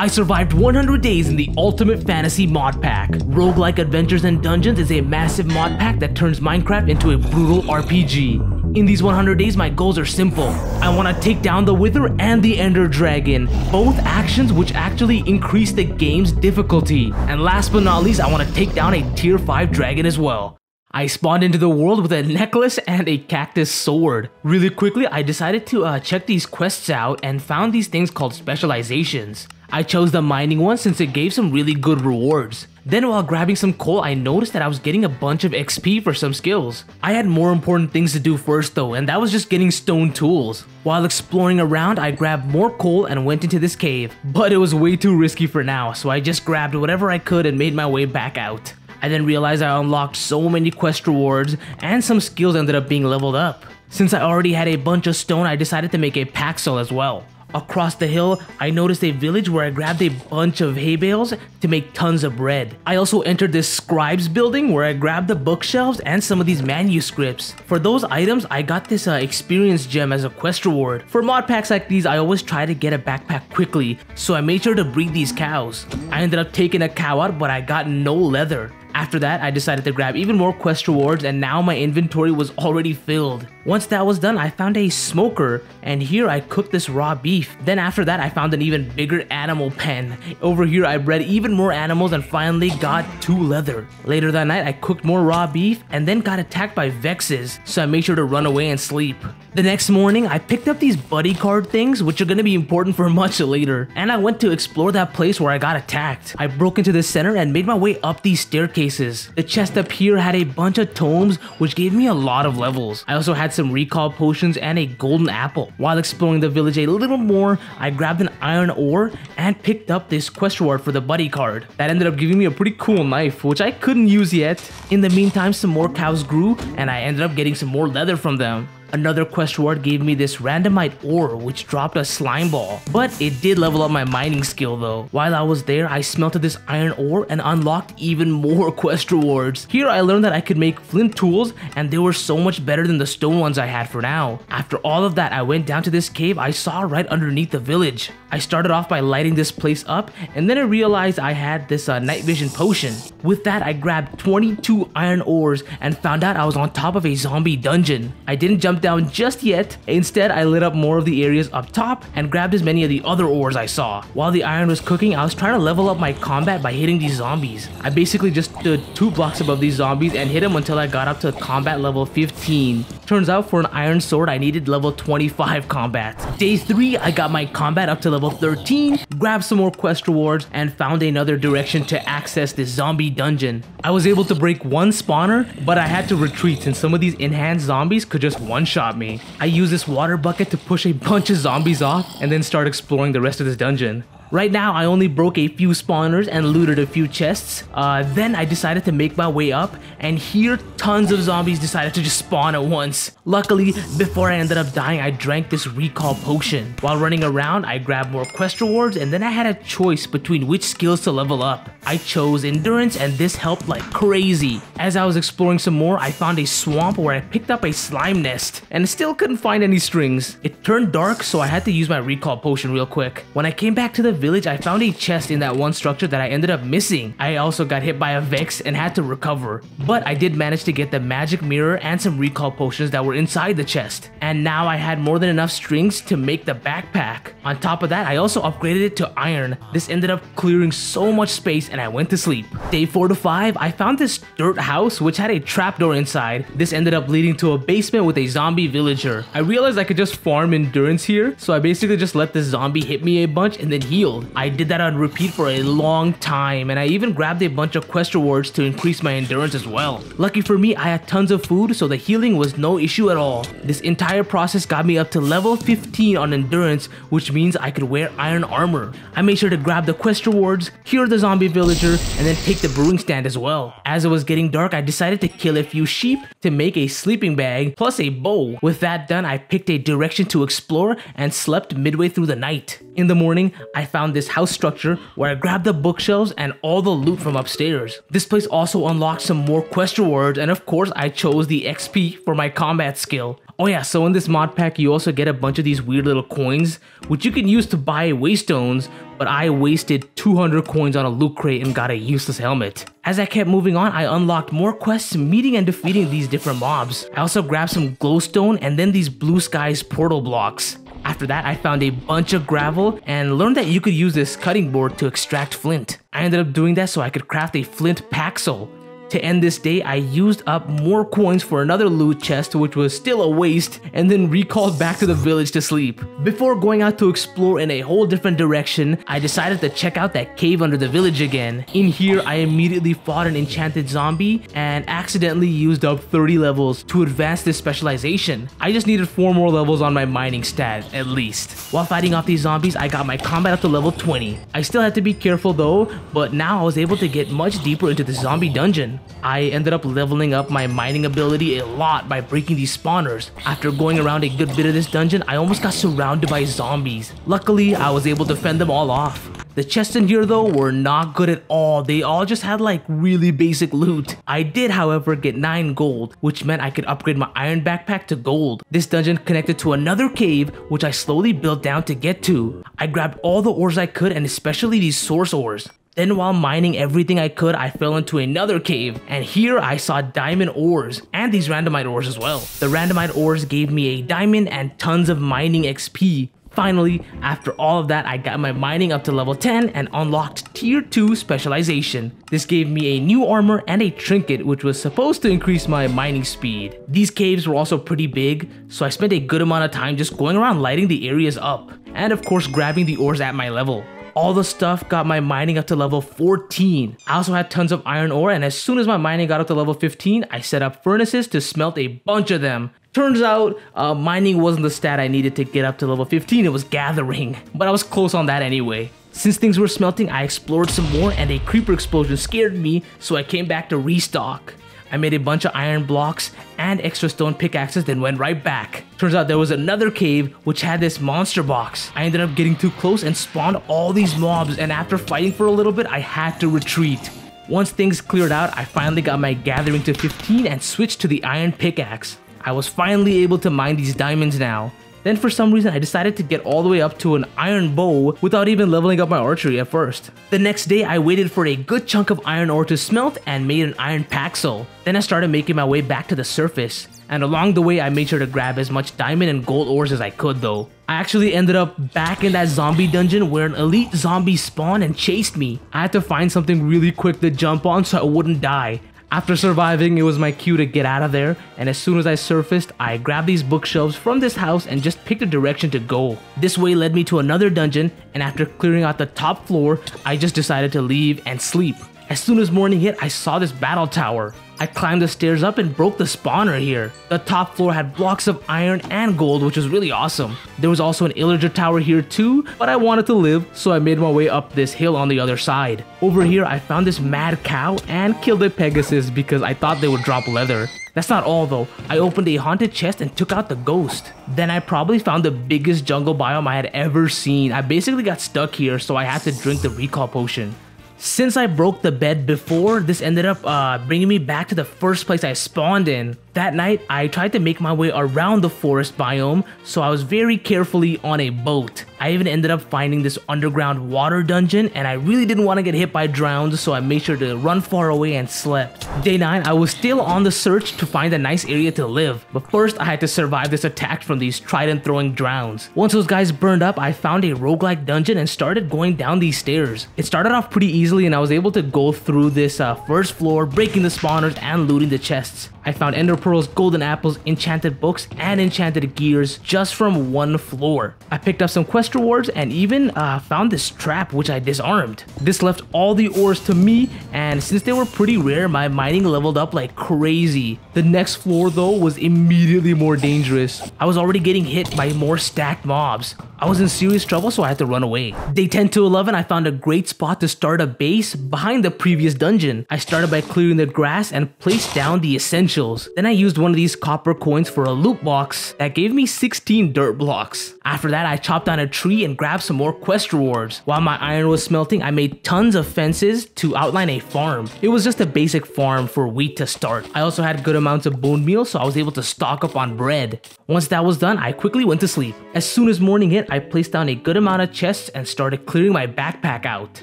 I survived 100 days in the Ultimate Fantasy mod pack. Roguelike Adventures and Dungeons is a massive mod pack that turns Minecraft into a brutal RPG. In these 100 days, my goals are simple. I want to take down the Wither and the Ender Dragon, both actions which actually increase the game's difficulty. And last but not least, I want to take down a tier 5 dragon as well. I spawned into the world with a necklace and a cactus sword. Really quickly, I decided to uh, check these quests out and found these things called specializations. I chose the mining one since it gave some really good rewards. Then while grabbing some coal, I noticed that I was getting a bunch of XP for some skills. I had more important things to do first though, and that was just getting stone tools. While exploring around, I grabbed more coal and went into this cave, but it was way too risky for now, so I just grabbed whatever I could and made my way back out. I then realized I unlocked so many quest rewards and some skills ended up being leveled up. Since I already had a bunch of stone, I decided to make a paxel as well. Across the hill, I noticed a village where I grabbed a bunch of hay bales to make tons of bread. I also entered this scribes building where I grabbed the bookshelves and some of these manuscripts. For those items, I got this uh, experience gem as a quest reward. For mod packs like these, I always try to get a backpack quickly, so I made sure to breed these cows. I ended up taking a cow out, but I got no leather. After that, I decided to grab even more quest rewards and now my inventory was already filled. Once that was done, I found a smoker and here I cooked this raw beef. Then after that, I found an even bigger animal pen. Over here, I bred even more animals and finally got two leather. Later that night, I cooked more raw beef and then got attacked by vexes, so I made sure to run away and sleep. The next morning, I picked up these buddy card things, which are gonna be important for much later, and I went to explore that place where I got attacked. I broke into the center and made my way up these staircases. The chest up here had a bunch of tomes, which gave me a lot of levels. I also had some recall potions and a golden apple. While exploring the village a little more, I grabbed an iron ore and picked up this quest reward for the buddy card. That ended up giving me a pretty cool knife, which I couldn't use yet. In the meantime, some more cows grew, and I ended up getting some more leather from them. Another quest reward gave me this randomite ore which dropped a slime ball, but it did level up my mining skill though. While I was there, I smelted this iron ore and unlocked even more quest rewards. Here I learned that I could make flint tools and they were so much better than the stone ones I had for now. After all of that, I went down to this cave I saw right underneath the village. I started off by lighting this place up and then I realized I had this uh, night vision potion. With that, I grabbed 22 iron ores and found out I was on top of a zombie dungeon. I didn't jump down just yet. Instead, I lit up more of the areas up top and grabbed as many of the other ores I saw. While the iron was cooking, I was trying to level up my combat by hitting these zombies. I basically just stood two blocks above these zombies and hit them until I got up to combat level 15. Turns out for an iron sword, I needed level 25 combat. Day 3, I got my combat up to level 13, grabbed some more quest rewards, and found another direction to access this zombie dungeon. I was able to break one spawner, but I had to retreat since some of these enhanced zombies could just one-shot me. I use this water bucket to push a bunch of zombies off and then start exploring the rest of this dungeon. Right now, I only broke a few spawners and looted a few chests. Uh, then I decided to make my way up, and here tons of zombies decided to just spawn at once. Luckily, before I ended up dying, I drank this recall potion. While running around, I grabbed more quest rewards, and then I had a choice between which skills to level up. I chose endurance, and this helped like crazy. As I was exploring some more, I found a swamp where I picked up a slime nest, and still couldn't find any strings. It turned dark, so I had to use my recall potion real quick. When I came back to the village, I found a chest in that one structure that I ended up missing. I also got hit by a Vex and had to recover. But I did manage to get the magic mirror and some recall potions that were inside the chest. And now I had more than enough strings to make the backpack. On top of that, I also upgraded it to iron. This ended up clearing so much space and I went to sleep. Day 4 to 5, I found this dirt house which had a trapdoor inside. This ended up leading to a basement with a zombie villager. I realized I could just farm endurance here, so I basically just let the zombie hit me a bunch and then healed. I did that on repeat for a long time and I even grabbed a bunch of quest rewards to increase my endurance as well. Lucky for me, I had tons of food so the healing was no issue at all. This entire process got me up to level 15 on endurance which means I could wear iron armor. I made sure to grab the quest rewards, cure the zombie villager, and then take the brewing stand as well. As it was getting dark, I decided to kill a few sheep to make a sleeping bag plus a bow. With that done, I picked a direction to explore and slept midway through the night. In the morning, I found this house structure where I grabbed the bookshelves and all the loot from upstairs. This place also unlocked some more quest rewards and of course I chose the XP for my combat skill. Oh yeah, so in this mod pack, you also get a bunch of these weird little coins, which you can use to buy waystones, but I wasted 200 coins on a loot crate and got a useless helmet. As I kept moving on, I unlocked more quests meeting and defeating these different mobs. I also grabbed some glowstone and then these blue skies portal blocks. After that, I found a bunch of gravel and learned that you could use this cutting board to extract flint. I ended up doing that so I could craft a flint paxel. To end this day, I used up more coins for another loot chest, which was still a waste, and then recalled back to the village to sleep. Before going out to explore in a whole different direction, I decided to check out that cave under the village again. In here, I immediately fought an enchanted zombie and accidentally used up 30 levels to advance this specialization. I just needed 4 more levels on my mining stat, at least. While fighting off these zombies, I got my combat up to level 20. I still had to be careful though, but now I was able to get much deeper into the zombie dungeon. I ended up leveling up my mining ability a lot by breaking these spawners. After going around a good bit of this dungeon, I almost got surrounded by zombies. Luckily, I was able to fend them all off. The chests in here though were not good at all, they all just had like really basic loot. I did however get 9 gold, which meant I could upgrade my iron backpack to gold. This dungeon connected to another cave which I slowly built down to get to. I grabbed all the ores I could and especially these source ores. Then while mining everything I could, I fell into another cave, and here I saw diamond ores, and these randomite ores as well. The randomite ores gave me a diamond and tons of mining XP. Finally, after all of that, I got my mining up to level 10 and unlocked tier 2 specialization. This gave me a new armor and a trinket which was supposed to increase my mining speed. These caves were also pretty big, so I spent a good amount of time just going around lighting the areas up, and of course grabbing the ores at my level. All the stuff got my mining up to level 14. I also had tons of iron ore and as soon as my mining got up to level 15, I set up furnaces to smelt a bunch of them. Turns out, uh, mining wasn't the stat I needed to get up to level 15, it was gathering. But I was close on that anyway. Since things were smelting, I explored some more and a creeper explosion scared me, so I came back to restock. I made a bunch of iron blocks and extra stone pickaxes then went right back. Turns out there was another cave which had this monster box. I ended up getting too close and spawned all these mobs and after fighting for a little bit I had to retreat. Once things cleared out, I finally got my gathering to 15 and switched to the iron pickaxe. I was finally able to mine these diamonds now. Then for some reason I decided to get all the way up to an iron bow without even leveling up my archery at first. The next day I waited for a good chunk of iron ore to smelt and made an iron paxel. Then I started making my way back to the surface. And along the way I made sure to grab as much diamond and gold ores as I could though. I actually ended up back in that zombie dungeon where an elite zombie spawned and chased me. I had to find something really quick to jump on so I wouldn't die. After surviving, it was my cue to get out of there, and as soon as I surfaced, I grabbed these bookshelves from this house and just picked a direction to go. This way led me to another dungeon, and after clearing out the top floor, I just decided to leave and sleep. As soon as morning hit, I saw this battle tower. I climbed the stairs up and broke the spawner here. The top floor had blocks of iron and gold, which was really awesome. There was also an illager tower here too, but I wanted to live, so I made my way up this hill on the other side. Over here, I found this mad cow and killed a pegasus because I thought they would drop leather. That's not all though. I opened a haunted chest and took out the ghost. Then I probably found the biggest jungle biome I had ever seen. I basically got stuck here, so I had to drink the recall potion. Since I broke the bed before, this ended up uh, bringing me back to the first place I spawned in. That night, I tried to make my way around the forest biome, so I was very carefully on a boat. I even ended up finding this underground water dungeon, and I really didn't want to get hit by drowns, so I made sure to run far away and slept. Day 9, I was still on the search to find a nice area to live, but first I had to survive this attack from these trident throwing drowns. Once those guys burned up, I found a roguelike dungeon and started going down these stairs. It started off pretty easily and I was able to go through this uh, first floor, breaking the spawners and looting the chests. I found ender pearls, golden apples, enchanted books, and enchanted gears just from one floor. I picked up some quest rewards and even uh, found this trap which I disarmed. This left all the ores to me and since they were pretty rare, my mining leveled up like crazy. The next floor though was immediately more dangerous. I was already getting hit by more stacked mobs. I was in serious trouble so I had to run away. Day 10 to 11 I found a great spot to start a base behind the previous dungeon. I started by clearing the grass and placed down the essentials. Then I I used one of these copper coins for a loot box that gave me 16 dirt blocks. After that, I chopped down a tree and grabbed some more quest rewards. While my iron was smelting, I made tons of fences to outline a farm. It was just a basic farm for wheat to start. I also had good amounts of bone meal, so I was able to stock up on bread. Once that was done, I quickly went to sleep. As soon as morning hit, I placed down a good amount of chests and started clearing my backpack out.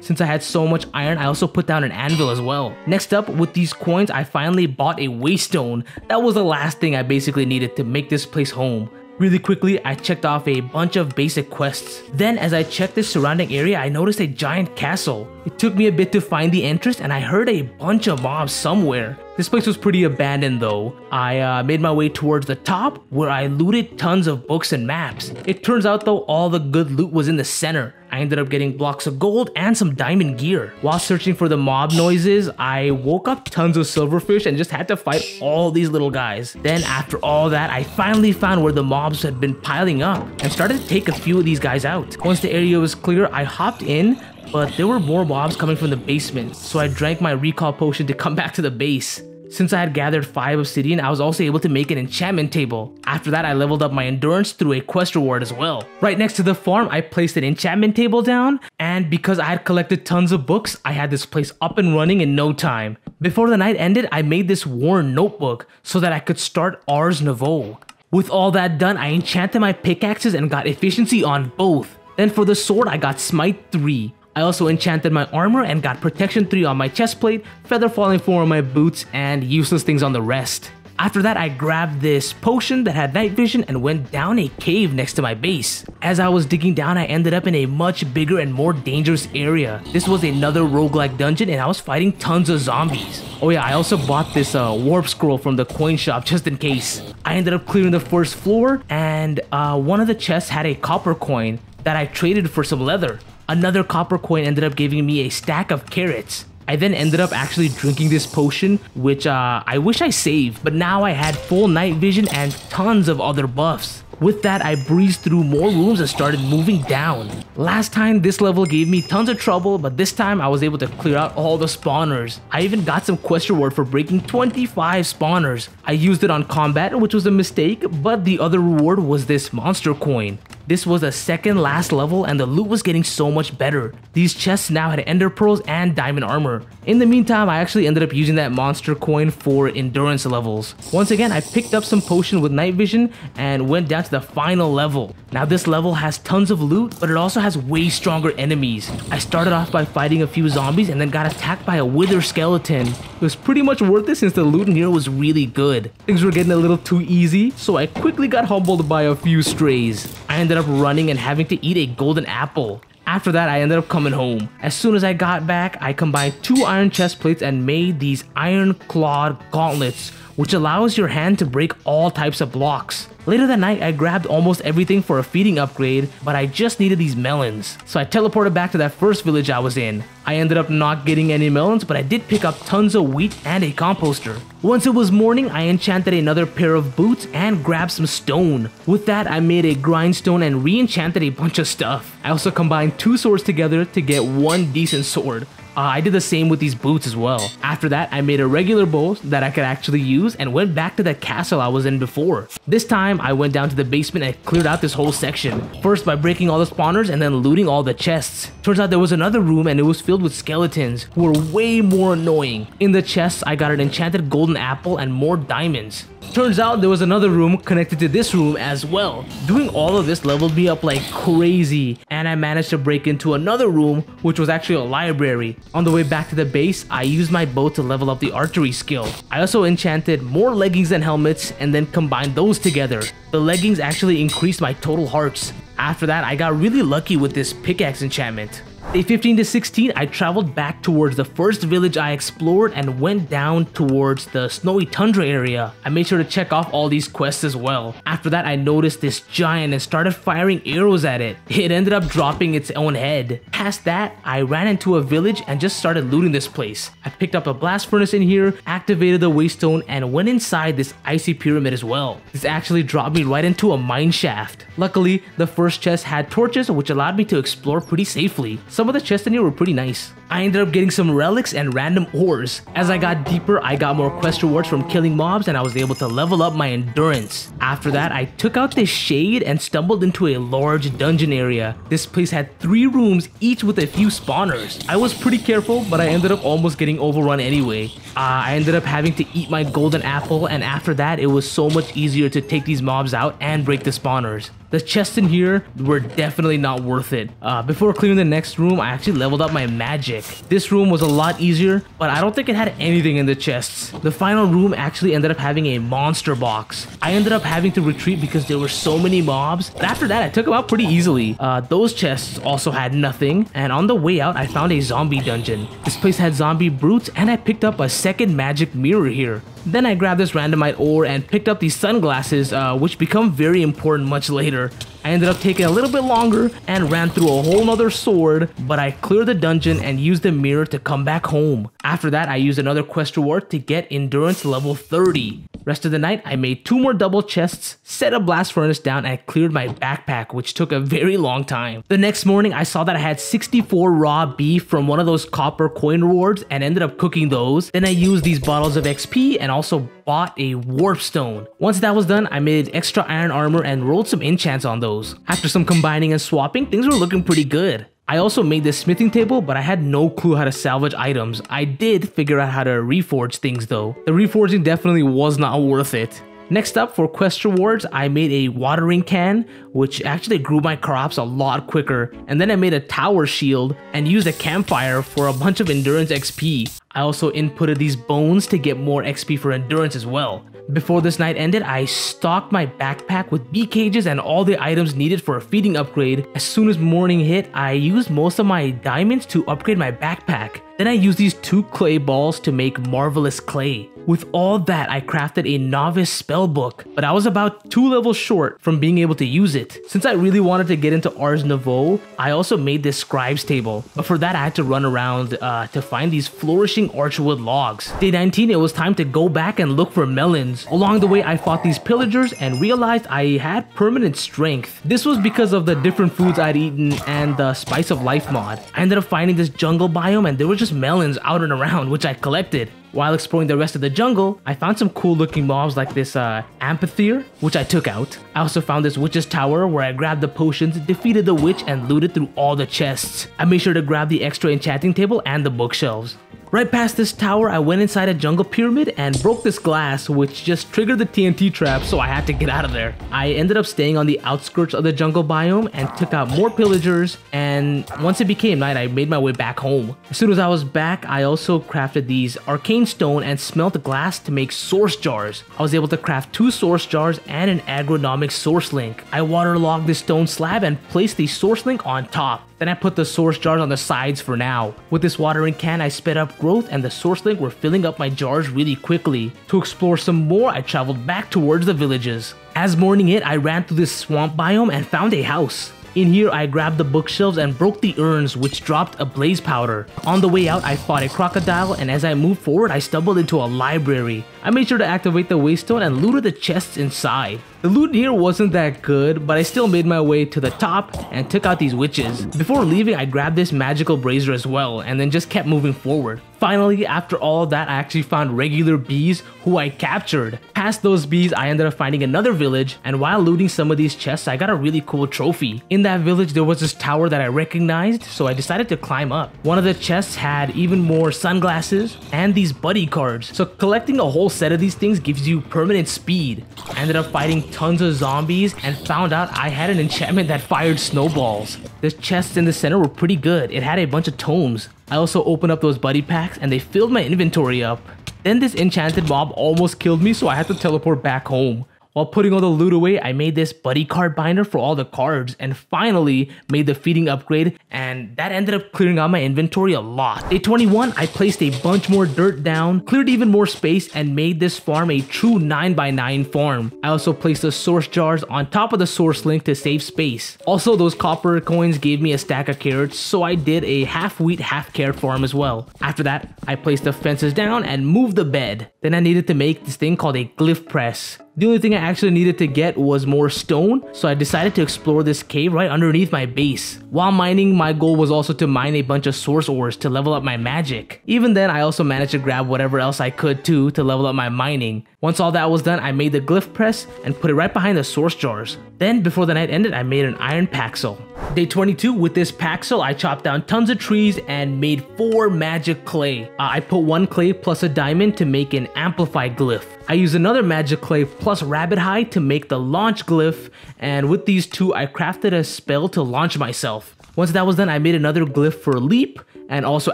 Since I had so much iron, I also put down an anvil as well. Next up, with these coins, I finally bought a waystone. That was the last thing I basically needed to make this place home. Really quickly, I checked off a bunch of basic quests. Then as I checked the surrounding area, I noticed a giant castle. It took me a bit to find the entrance and I heard a bunch of mobs somewhere. This place was pretty abandoned though. I uh, made my way towards the top where I looted tons of books and maps. It turns out though all the good loot was in the center. I ended up getting blocks of gold and some diamond gear. While searching for the mob noises, I woke up tons of silverfish and just had to fight all these little guys. Then after all that, I finally found where the mobs had been piling up and started to take a few of these guys out. Once the area was clear, I hopped in, but there were more mobs coming from the basement, so I drank my recall potion to come back to the base. Since I had gathered 5 obsidian, I was also able to make an enchantment table. After that, I leveled up my endurance through a quest reward as well. Right next to the farm, I placed an enchantment table down, and because I had collected tons of books, I had this place up and running in no time. Before the night ended, I made this worn notebook so that I could start Ars Nouveau. With all that done, I enchanted my pickaxes and got efficiency on both. Then for the sword, I got Smite 3. I also enchanted my armor and got protection 3 on my chest plate, feather falling 4 on my boots, and useless things on the rest. After that, I grabbed this potion that had night vision and went down a cave next to my base. As I was digging down, I ended up in a much bigger and more dangerous area. This was another roguelike dungeon and I was fighting tons of zombies. Oh yeah, I also bought this uh, warp scroll from the coin shop just in case. I ended up clearing the first floor and uh, one of the chests had a copper coin that I traded for some leather. Another copper coin ended up giving me a stack of carrots. I then ended up actually drinking this potion, which uh, I wish I saved, but now I had full night vision and tons of other buffs. With that, I breezed through more rooms and started moving down. Last time, this level gave me tons of trouble, but this time I was able to clear out all the spawners. I even got some quest reward for breaking 25 spawners. I used it on combat, which was a mistake, but the other reward was this monster coin. This was the second last level and the loot was getting so much better. These chests now had ender pearls and diamond armor. In the meantime, I actually ended up using that monster coin for endurance levels. Once again, I picked up some potion with night vision and went down to the final level. Now this level has tons of loot, but it also has way stronger enemies. I started off by fighting a few zombies and then got attacked by a wither skeleton. It was pretty much worth it since the loot in here was really good. Things were getting a little too easy, so I quickly got humbled by a few strays. I ended up running and having to eat a golden apple. After that, I ended up coming home. As soon as I got back, I combined two iron chest plates and made these iron clawed gauntlets, which allows your hand to break all types of blocks. Later that night, I grabbed almost everything for a feeding upgrade, but I just needed these melons. So I teleported back to that first village I was in. I ended up not getting any melons, but I did pick up tons of wheat and a composter. Once it was morning, I enchanted another pair of boots and grabbed some stone. With that, I made a grindstone and re-enchanted a bunch of stuff. I also combined two swords together to get one decent sword. Uh, I did the same with these boots as well. After that, I made a regular bow that I could actually use and went back to the castle I was in before. This time, I went down to the basement and cleared out this whole section. First by breaking all the spawners and then looting all the chests. Turns out there was another room and it was filled with skeletons who were way more annoying. In the chests, I got an enchanted golden apple and more diamonds. Turns out there was another room connected to this room as well. Doing all of this leveled me up like crazy and I managed to break into another room which was actually a library. On the way back to the base, I used my bow to level up the archery skill. I also enchanted more leggings and helmets and then combined those together. The leggings actually increased my total hearts. After that, I got really lucky with this pickaxe enchantment. Day 15 to 16, I traveled back towards the first village I explored and went down towards the snowy tundra area. I made sure to check off all these quests as well. After that, I noticed this giant and started firing arrows at it. It ended up dropping its own head. Past that, I ran into a village and just started looting this place. I picked up a blast furnace in here, activated the waystone, and went inside this icy pyramid as well. This actually dropped me right into a mine shaft. Luckily, the first chest had torches which allowed me to explore pretty safely. Some of the chests in here were pretty nice. I ended up getting some relics and random ores. As I got deeper, I got more quest rewards from killing mobs and I was able to level up my endurance. After that, I took out this shade and stumbled into a large dungeon area. This place had three rooms, each with a few spawners. I was pretty careful, but I ended up almost getting overrun anyway. Uh, I ended up having to eat my golden apple and after that, it was so much easier to take these mobs out and break the spawners. The chests in here were definitely not worth it. Uh, before clearing the next room, I actually leveled up my magic. This room was a lot easier, but I don't think it had anything in the chests. The final room actually ended up having a monster box. I ended up having to retreat because there were so many mobs, but after that I took them out pretty easily. Uh, those chests also had nothing, and on the way out I found a zombie dungeon. This place had zombie brutes, and I picked up a second magic mirror here. Then I grabbed this randomite ore and picked up these sunglasses, uh, which become very important much later. I ended up taking a little bit longer and ran through a whole nother sword, but I cleared the dungeon and used the mirror to come back home. After that, I used another quest reward to get endurance level 30. Rest of the night, I made two more double chests, set a blast furnace down, and cleared my backpack, which took a very long time. The next morning, I saw that I had 64 raw beef from one of those copper coin rewards and ended up cooking those. Then I used these bottles of XP and also bought a warp stone. Once that was done, I made extra iron armor and rolled some enchants on those. After some combining and swapping, things were looking pretty good. I also made this smithing table, but I had no clue how to salvage items. I did figure out how to reforge things though. The reforging definitely was not worth it. Next up for quest rewards, I made a watering can, which actually grew my crops a lot quicker. And then I made a tower shield and used a campfire for a bunch of endurance XP. I also inputted these bones to get more XP for endurance as well. Before this night ended, I stocked my backpack with bee cages and all the items needed for a feeding upgrade. As soon as morning hit, I used most of my diamonds to upgrade my backpack. Then I used these two clay balls to make marvelous clay. With all that, I crafted a novice spell book, but I was about two levels short from being able to use it. Since I really wanted to get into Ars Nouveau, I also made this scribe's table, but for that I had to run around uh, to find these flourishing archwood logs. Day 19, it was time to go back and look for melons. Along the way, I fought these pillagers and realized I had permanent strength. This was because of the different foods I'd eaten and the spice of life mod. I ended up finding this jungle biome and there were just melons out and around, which I collected. While exploring the rest of the jungle, I found some cool looking mobs like this uh, amphithere, which I took out. I also found this witch's tower where I grabbed the potions, defeated the witch, and looted through all the chests. I made sure to grab the extra enchanting table and the bookshelves. Right past this tower, I went inside a jungle pyramid and broke this glass, which just triggered the TNT trap, so I had to get out of there. I ended up staying on the outskirts of the jungle biome and took out more pillagers, and once it became night, I made my way back home. As soon as I was back, I also crafted these arcane stone and smelt glass to make source jars. I was able to craft two source jars and an agronomic source link. I waterlogged the stone slab and placed the source link on top. Then I put the source jars on the sides for now. With this watering can, I sped up growth and the source link were filling up my jars really quickly. To explore some more, I traveled back towards the villages. As morning hit, I ran through this swamp biome and found a house. In here, I grabbed the bookshelves and broke the urns, which dropped a blaze powder. On the way out, I fought a crocodile, and as I moved forward, I stumbled into a library. I made sure to activate the waystone and looted the chests inside. The loot here wasn't that good, but I still made my way to the top and took out these witches. Before leaving, I grabbed this magical brazier as well, and then just kept moving forward. Finally, after all of that, I actually found regular bees who I captured. Past those bees, I ended up finding another village, and while looting some of these chests, I got a really cool trophy. In that village, there was this tower that I recognized, so I decided to climb up. One of the chests had even more sunglasses and these buddy cards, so collecting a whole set of these things gives you permanent speed. I ended up fighting tons of zombies and found out I had an enchantment that fired snowballs. The chests in the center were pretty good. It had a bunch of tomes. I also opened up those buddy packs and they filled my inventory up. Then this enchanted mob almost killed me so I had to teleport back home. While putting all the loot away, I made this buddy card binder for all the cards and finally made the feeding upgrade and that ended up clearing out my inventory a lot. Day 21, I placed a bunch more dirt down, cleared even more space and made this farm a true 9x9 farm. I also placed the source jars on top of the source link to save space. Also, those copper coins gave me a stack of carrots, so I did a half wheat, half carrot farm as well. After that, I placed the fences down and moved the bed. Then I needed to make this thing called a glyph press. The only thing I actually needed to get was more stone, so I decided to explore this cave right underneath my base. While mining, my goal was also to mine a bunch of source ores to level up my magic. Even then, I also managed to grab whatever else I could too to level up my mining. Once all that was done, I made the glyph press and put it right behind the source jars. Then, before the night ended, I made an iron paxel. Day 22, with this paxel, I chopped down tons of trees and made 4 magic clay. Uh, I put 1 clay plus a diamond to make an amplified glyph. I used another magic clay plus rabbit hide to make the launch glyph, and with these two, I crafted a spell to launch myself. Once that was done, I made another glyph for leap, and also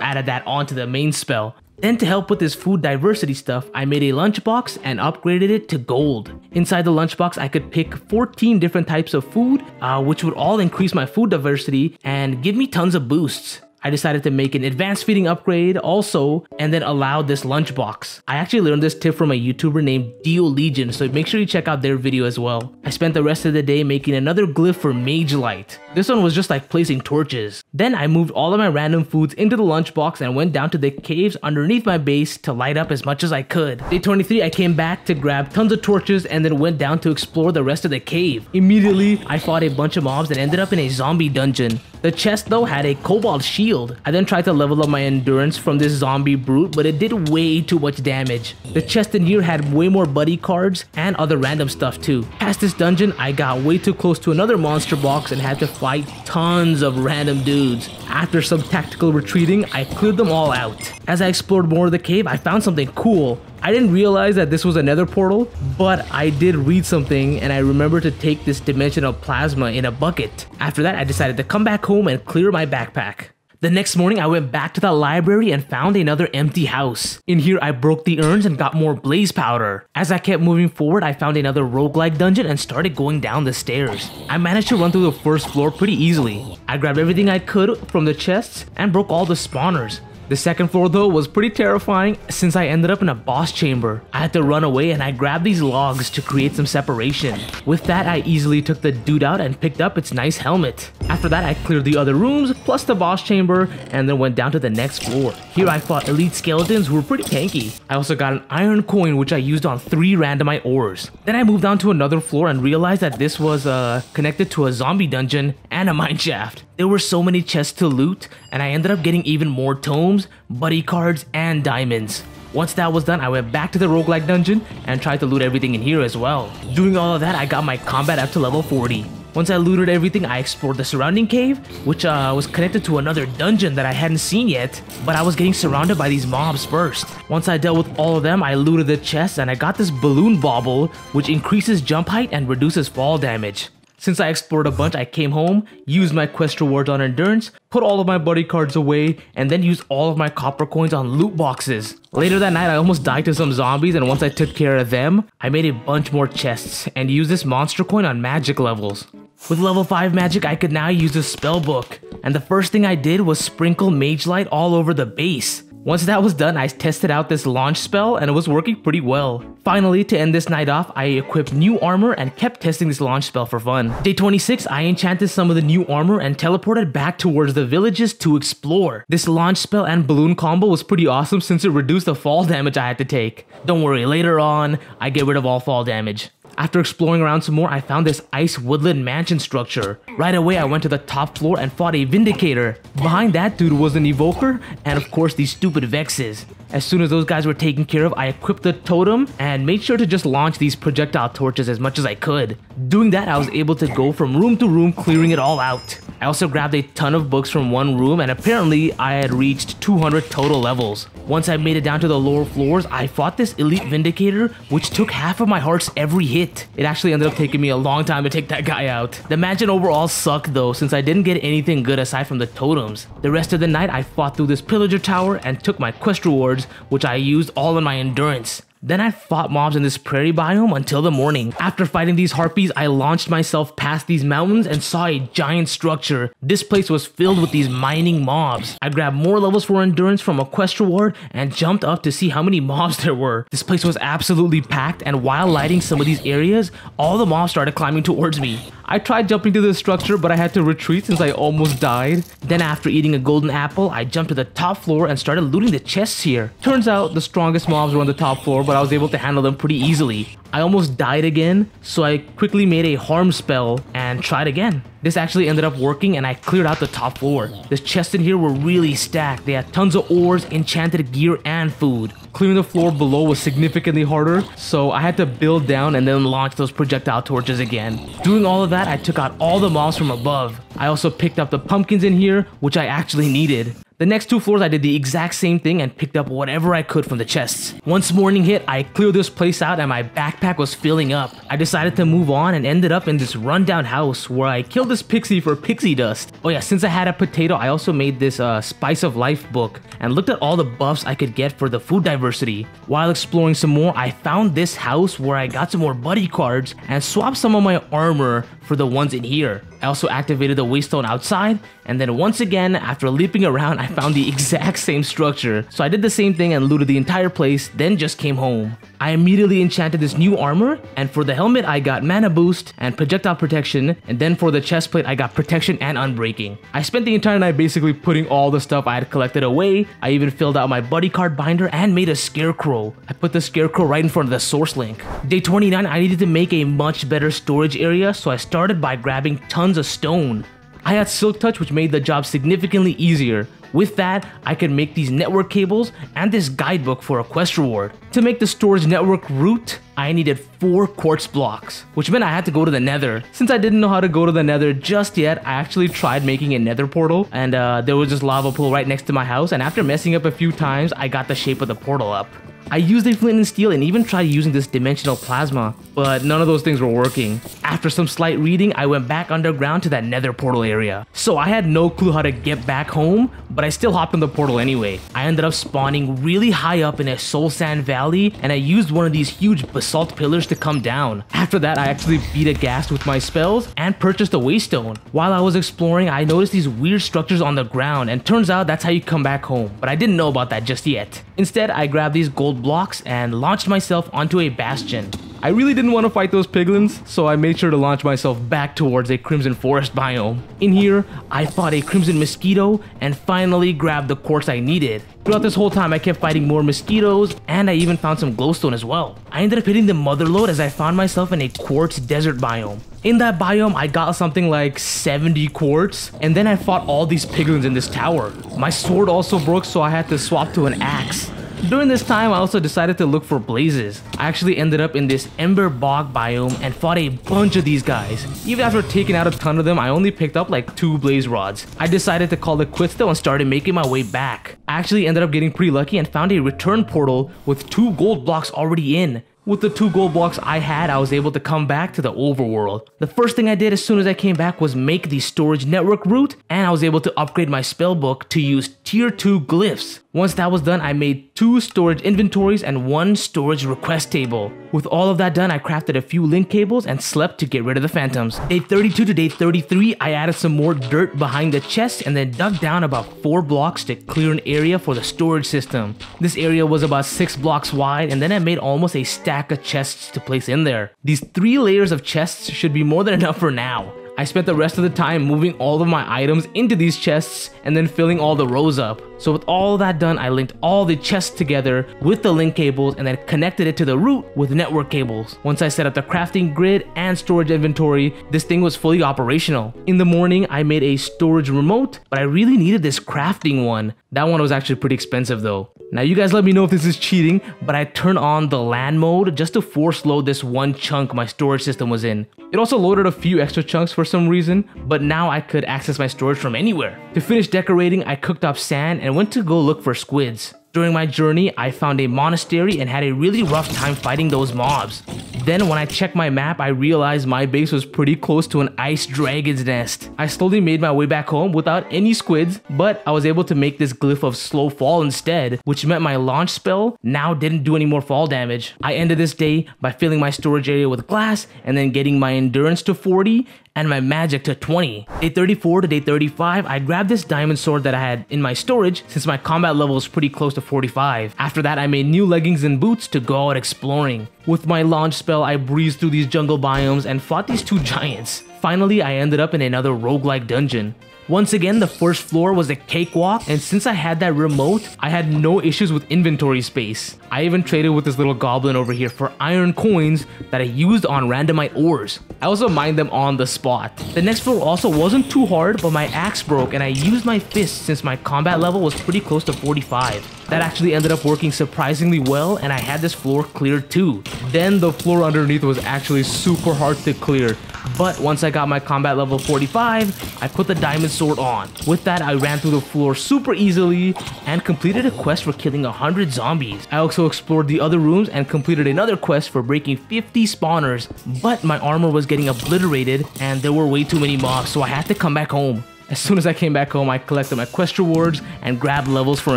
added that onto the main spell. Then to help with this food diversity stuff, I made a lunchbox and upgraded it to gold. Inside the lunchbox, I could pick 14 different types of food, uh, which would all increase my food diversity and give me tons of boosts. I decided to make an advanced feeding upgrade also and then allow this lunchbox. I actually learned this tip from a YouTuber named Dio Legion, so make sure you check out their video as well. I spent the rest of the day making another glyph for Mage Light. This one was just like placing torches. Then I moved all of my random foods into the lunchbox and went down to the caves underneath my base to light up as much as I could. Day 23, I came back to grab tons of torches and then went down to explore the rest of the cave. Immediately, I fought a bunch of mobs and ended up in a zombie dungeon. The chest though had a cobalt shield. I then tried to level up my endurance from this zombie brute, but it did way too much damage. The chest in here had way more buddy cards and other random stuff too. Past this dungeon, I got way too close to another monster box and had to fight tons of random dudes. After some tactical retreating, I cleared them all out. As I explored more of the cave, I found something cool. I didn't realize that this was another portal, but I did read something and I remember to take this dimensional plasma in a bucket. After that, I decided to come back home and clear my backpack. The next morning, I went back to the library and found another empty house. In here, I broke the urns and got more blaze powder. As I kept moving forward, I found another roguelike dungeon and started going down the stairs. I managed to run through the first floor pretty easily. I grabbed everything I could from the chests and broke all the spawners. The second floor though was pretty terrifying since I ended up in a boss chamber. I had to run away and I grabbed these logs to create some separation. With that I easily took the dude out and picked up its nice helmet. After that I cleared the other rooms plus the boss chamber and then went down to the next floor. Here I fought elite skeletons who were pretty tanky. I also got an iron coin which I used on three randomite ores. Then I moved on to another floor and realized that this was uh, connected to a zombie dungeon and a mine shaft. There were so many chests to loot, and I ended up getting even more tomes, buddy cards, and diamonds. Once that was done, I went back to the roguelike dungeon and tried to loot everything in here as well. Doing all of that, I got my combat up to level 40. Once I looted everything, I explored the surrounding cave, which uh, was connected to another dungeon that I hadn't seen yet, but I was getting surrounded by these mobs first. Once I dealt with all of them, I looted the chest and I got this balloon bauble, which increases jump height and reduces fall damage. Since I explored a bunch, I came home, used my quest rewards on endurance, put all of my buddy cards away, and then used all of my copper coins on loot boxes. Later that night, I almost died to some zombies, and once I took care of them, I made a bunch more chests and used this monster coin on magic levels. With level 5 magic, I could now use the spell book, and the first thing I did was sprinkle mage light all over the base. Once that was done, I tested out this launch spell and it was working pretty well. Finally, to end this night off, I equipped new armor and kept testing this launch spell for fun. Day 26, I enchanted some of the new armor and teleported back towards the villages to explore. This launch spell and balloon combo was pretty awesome since it reduced the fall damage I had to take. Don't worry, later on, I get rid of all fall damage. After exploring around some more, I found this ice woodland mansion structure. Right away, I went to the top floor and fought a Vindicator. Behind that dude was an Evoker, and of course these stupid Vexes. As soon as those guys were taken care of, I equipped the totem and made sure to just launch these projectile torches as much as I could. Doing that, I was able to go from room to room clearing it all out. I also grabbed a ton of books from one room and apparently I had reached 200 total levels. Once I made it down to the lower floors, I fought this elite Vindicator which took half of my hearts every hit. It actually ended up taking me a long time to take that guy out. The mansion overall sucked though since I didn't get anything good aside from the totems. The rest of the night I fought through this pillager tower and took my quest rewards which I used all in my endurance. Then I fought mobs in this prairie biome until the morning. After fighting these harpies, I launched myself past these mountains and saw a giant structure. This place was filled with these mining mobs. I grabbed more levels for endurance from a quest reward and jumped up to see how many mobs there were. This place was absolutely packed and while lighting some of these areas, all the mobs started climbing towards me. I tried jumping to the structure, but I had to retreat since I almost died. Then after eating a golden apple, I jumped to the top floor and started looting the chests here. Turns out the strongest mobs were on the top floor, but I was able to handle them pretty easily. I almost died again, so I quickly made a harm spell and tried again. This actually ended up working and I cleared out the top floor. The chests in here were really stacked. They had tons of ores, enchanted gear, and food. Clearing the floor below was significantly harder, so I had to build down and then launch those projectile torches again. Doing all of that, I took out all the mobs from above. I also picked up the pumpkins in here, which I actually needed. The next two floors I did the exact same thing and picked up whatever I could from the chests. Once morning hit, I cleared this place out and my backpack was filling up. I decided to move on and ended up in this rundown house where I killed this pixie for pixie dust. Oh yeah, since I had a potato, I also made this uh, Spice of Life book and looked at all the buffs I could get for the food diversity. While exploring some more, I found this house where I got some more buddy cards and swapped some of my armor for the ones in here. I also activated the waystone outside, and then once again, after leaping around, I found the exact same structure. So I did the same thing and looted the entire place, then just came home. I immediately enchanted this new armor, and for the helmet I got mana boost and projectile protection, and then for the chest plate I got protection and unbreaking. I spent the entire night basically putting all the stuff I had collected away, I even filled out my buddy card binder and made a scarecrow. I put the scarecrow right in front of the source link. Day 29 I needed to make a much better storage area, so I started by grabbing tons of stone. I had Silk Touch which made the job significantly easier. With that, I could make these network cables and this guidebook for a quest reward. To make the storage network root, I needed 4 quartz blocks, which meant I had to go to the nether. Since I didn't know how to go to the nether just yet, I actually tried making a nether portal and uh, there was this lava pool right next to my house and after messing up a few times, I got the shape of the portal up. I used a flint and steel and even tried using this dimensional plasma, but none of those things were working. After some slight reading, I went back underground to that nether portal area. So I had no clue how to get back home, but I still hopped in the portal anyway. I ended up spawning really high up in a soul sand valley, and I used one of these huge basalt pillars to come down. After that, I actually beat a ghast with my spells and purchased a waystone. While I was exploring, I noticed these weird structures on the ground, and turns out that's how you come back home, but I didn't know about that just yet. Instead, I grabbed these gold blocks and launched myself onto a bastion. I really didn't want to fight those piglins, so I made sure to launch myself back towards a Crimson Forest biome. In here, I fought a Crimson Mosquito and finally grabbed the quartz I needed. Throughout this whole time, I kept fighting more mosquitoes, and I even found some glowstone as well. I ended up hitting the motherlode as I found myself in a quartz desert biome. In that biome, I got something like 70 quartz, and then I fought all these piglins in this tower. My sword also broke, so I had to swap to an axe. During this time, I also decided to look for blazes. I actually ended up in this Ember Bog biome and fought a bunch of these guys. Even after taking out a ton of them, I only picked up like two blaze rods. I decided to call it quits though and started making my way back. I actually ended up getting pretty lucky and found a return portal with two gold blocks already in. With the two gold blocks I had, I was able to come back to the overworld. The first thing I did as soon as I came back was make the storage network root, and I was able to upgrade my spellbook to use tier 2 glyphs. Once that was done, I made two storage inventories and one storage request table. With all of that done, I crafted a few link cables and slept to get rid of the phantoms. Day 32 to day 33, I added some more dirt behind the chest and then dug down about 4 blocks to clear an area for the storage system. This area was about 6 blocks wide and then I made almost a stack of chests to place in there. These 3 layers of chests should be more than enough for now. I spent the rest of the time moving all of my items into these chests and then filling all the rows up. So with all that done, I linked all the chests together with the link cables and then connected it to the root with network cables. Once I set up the crafting grid and storage inventory, this thing was fully operational. In the morning, I made a storage remote, but I really needed this crafting one. That one was actually pretty expensive though. Now you guys let me know if this is cheating, but I turned on the LAN mode just to force load this one chunk my storage system was in. It also loaded a few extra chunks for some reason, but now I could access my storage from anywhere. To finish decorating, I cooked up sand and went to go look for squids. During my journey, I found a monastery and had a really rough time fighting those mobs. Then when I checked my map, I realized my base was pretty close to an ice dragon's nest. I slowly made my way back home without any squids, but I was able to make this glyph of slow fall instead, which meant my launch spell now didn't do any more fall damage. I ended this day by filling my storage area with glass and then getting my endurance to 40 and my magic to 20. Day 34 to day 35, I grabbed this diamond sword that I had in my storage since my combat level is pretty close to 45. After that, I made new leggings and boots to go out exploring. With my launch spell, I breezed through these jungle biomes and fought these two giants. Finally, I ended up in another roguelike dungeon. Once again, the first floor was a cakewalk, and since I had that remote, I had no issues with inventory space. I even traded with this little goblin over here for iron coins that I used on randomite ores. I also mined them on the spot. The next floor also wasn't too hard, but my axe broke and I used my fist since my combat level was pretty close to 45. That actually ended up working surprisingly well and I had this floor cleared too. Then the floor underneath was actually super hard to clear. But once I got my combat level 45, I put the diamond sword on. With that, I ran through the floor super easily and completed a quest for killing 100 zombies. I also explored the other rooms and completed another quest for breaking 50 spawners, but my armor was getting obliterated and there were way too many mobs, so I had to come back home. As soon as I came back home, I collected my quest rewards and grabbed levels for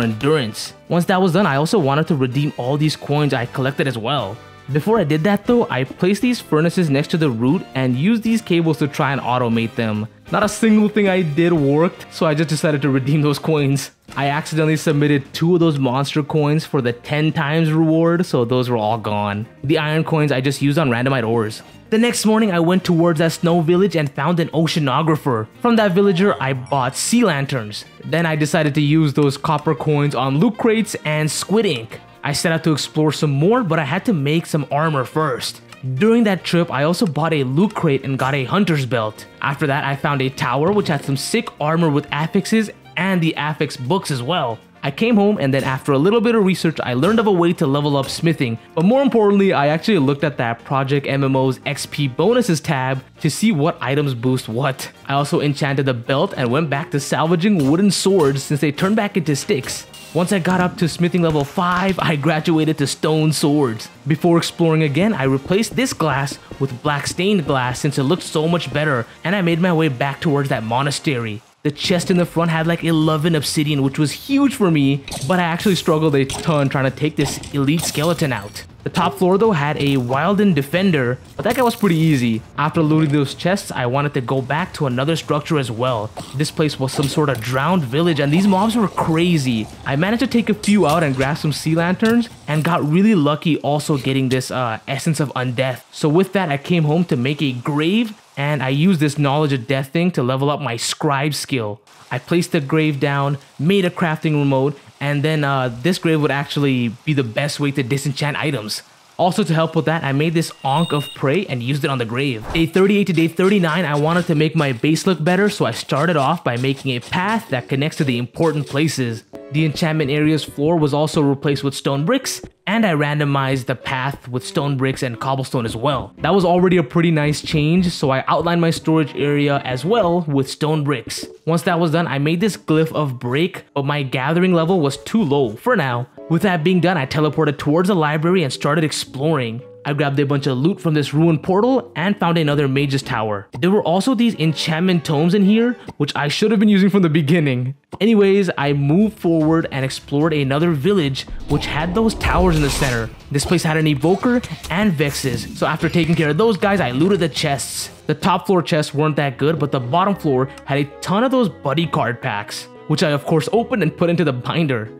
endurance. Once that was done, I also wanted to redeem all these coins I collected as well. Before I did that though, I placed these furnaces next to the route and used these cables to try and automate them. Not a single thing I did worked, so I just decided to redeem those coins. I accidentally submitted two of those monster coins for the 10 times reward, so those were all gone. The iron coins I just used on randomite ores. The next morning, I went towards that snow village and found an oceanographer. From that villager, I bought sea lanterns. Then I decided to use those copper coins on loot crates and squid ink. I set out to explore some more, but I had to make some armor first. During that trip, I also bought a loot crate and got a hunter's belt. After that, I found a tower which had some sick armor with affixes and the affix books as well. I came home and then after a little bit of research, I learned of a way to level up smithing. But more importantly, I actually looked at that Project MMO's XP bonuses tab to see what items boost what. I also enchanted the belt and went back to salvaging wooden swords since they turn back into sticks. Once I got up to smithing level 5, I graduated to stone swords. Before exploring again, I replaced this glass with black stained glass since it looked so much better, and I made my way back towards that monastery. The chest in the front had like 11 obsidian, which was huge for me, but I actually struggled a ton trying to take this elite skeleton out. The top floor though had a Wilden Defender, but that guy was pretty easy. After looting those chests, I wanted to go back to another structure as well. This place was some sort of drowned village and these mobs were crazy. I managed to take a few out and grab some sea lanterns and got really lucky also getting this uh, Essence of Undeath. So with that, I came home to make a grave and I used this knowledge of death thing to level up my scribe skill. I placed the grave down, made a crafting remote, and then uh, this grave would actually be the best way to disenchant items. Also to help with that, I made this Ankh of Prey and used it on the grave. Day 38 to day 39, I wanted to make my base look better, so I started off by making a path that connects to the important places. The enchantment area's floor was also replaced with stone bricks, and I randomized the path with stone bricks and cobblestone as well. That was already a pretty nice change, so I outlined my storage area as well with stone bricks. Once that was done, I made this glyph of break, but my gathering level was too low for now. With that being done, I teleported towards the library and started exploring. I grabbed a bunch of loot from this ruined portal and found another mage's tower. There were also these enchantment tomes in here, which I should have been using from the beginning. Anyways, I moved forward and explored another village which had those towers in the center. This place had an evoker and vexes, so after taking care of those guys, I looted the chests. The top floor chests weren't that good, but the bottom floor had a ton of those buddy card packs, which I of course opened and put into the binder.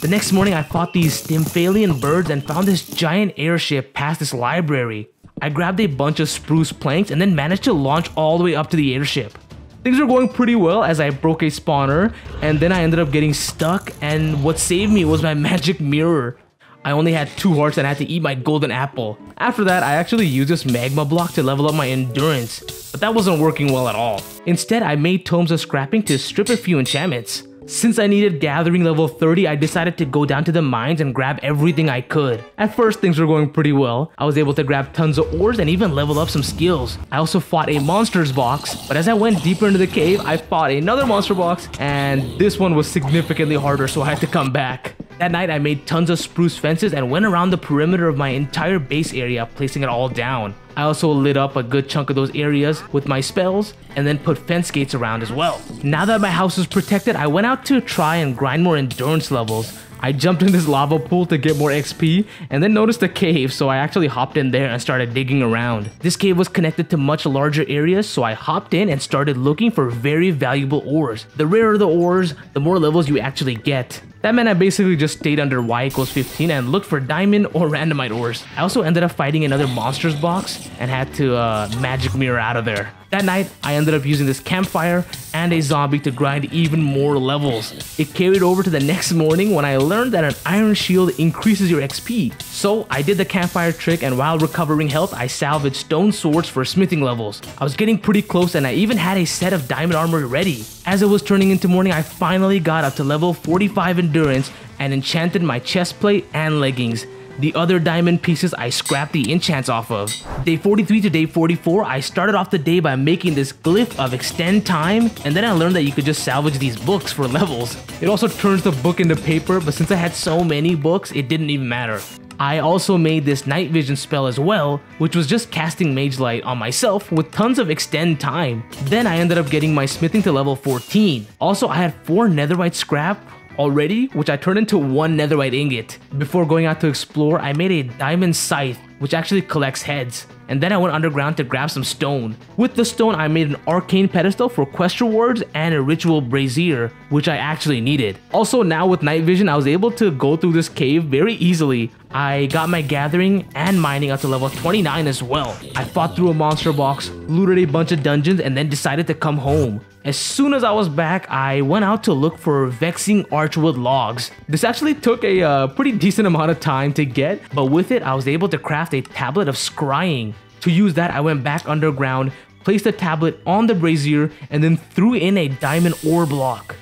The next morning, I fought these Stymphalian birds and found this giant airship past this library. I grabbed a bunch of spruce planks and then managed to launch all the way up to the airship. Things were going pretty well as I broke a spawner, and then I ended up getting stuck, and what saved me was my magic mirror. I only had two hearts and I had to eat my golden apple. After that, I actually used this magma block to level up my endurance, but that wasn't working well at all. Instead, I made tomes of scrapping to strip a few enchantments. Since I needed gathering level 30, I decided to go down to the mines and grab everything I could. At first, things were going pretty well. I was able to grab tons of ores and even level up some skills. I also fought a monster's box, but as I went deeper into the cave, I fought another monster box, and this one was significantly harder, so I had to come back. That night I made tons of spruce fences and went around the perimeter of my entire base area placing it all down. I also lit up a good chunk of those areas with my spells and then put fence gates around as well. Now that my house was protected, I went out to try and grind more endurance levels. I jumped in this lava pool to get more XP and then noticed a cave so I actually hopped in there and started digging around. This cave was connected to much larger areas so I hopped in and started looking for very valuable ores. The rarer the ores, the more levels you actually get. That meant I basically just stayed under Y equals 15 and looked for diamond or randomite ores. I also ended up fighting another monsters box and had to uh, magic mirror out of there. That night, I ended up using this campfire and a zombie to grind even more levels. It carried over to the next morning when I learned that an iron shield increases your XP. So I did the campfire trick and while recovering health, I salvaged stone swords for smithing levels. I was getting pretty close and I even had a set of diamond armor ready. As it was turning into morning, I finally got up to level 45 endurance and enchanted my chest plate and leggings. The other diamond pieces I scrapped the enchants off of. Day 43 to day 44, I started off the day by making this glyph of extend time, and then I learned that you could just salvage these books for levels. It also turns the book into paper, but since I had so many books, it didn't even matter. I also made this night vision spell as well, which was just casting mage light on myself with tons of extend time. Then I ended up getting my smithing to level 14. Also, I had 4 netherite scrap, already, which I turned into one netherite ingot. Before going out to explore, I made a diamond scythe, which actually collects heads. And then I went underground to grab some stone. With the stone, I made an arcane pedestal for quest rewards and a ritual brazier, which I actually needed. Also, now with night vision, I was able to go through this cave very easily. I got my gathering and mining up to level 29 as well. I fought through a monster box, looted a bunch of dungeons, and then decided to come home. As soon as I was back, I went out to look for vexing archwood logs. This actually took a uh, pretty decent amount of time to get, but with it, I was able to craft a tablet of scrying. To use that, I went back underground, placed the tablet on the brazier, and then threw in a diamond ore block.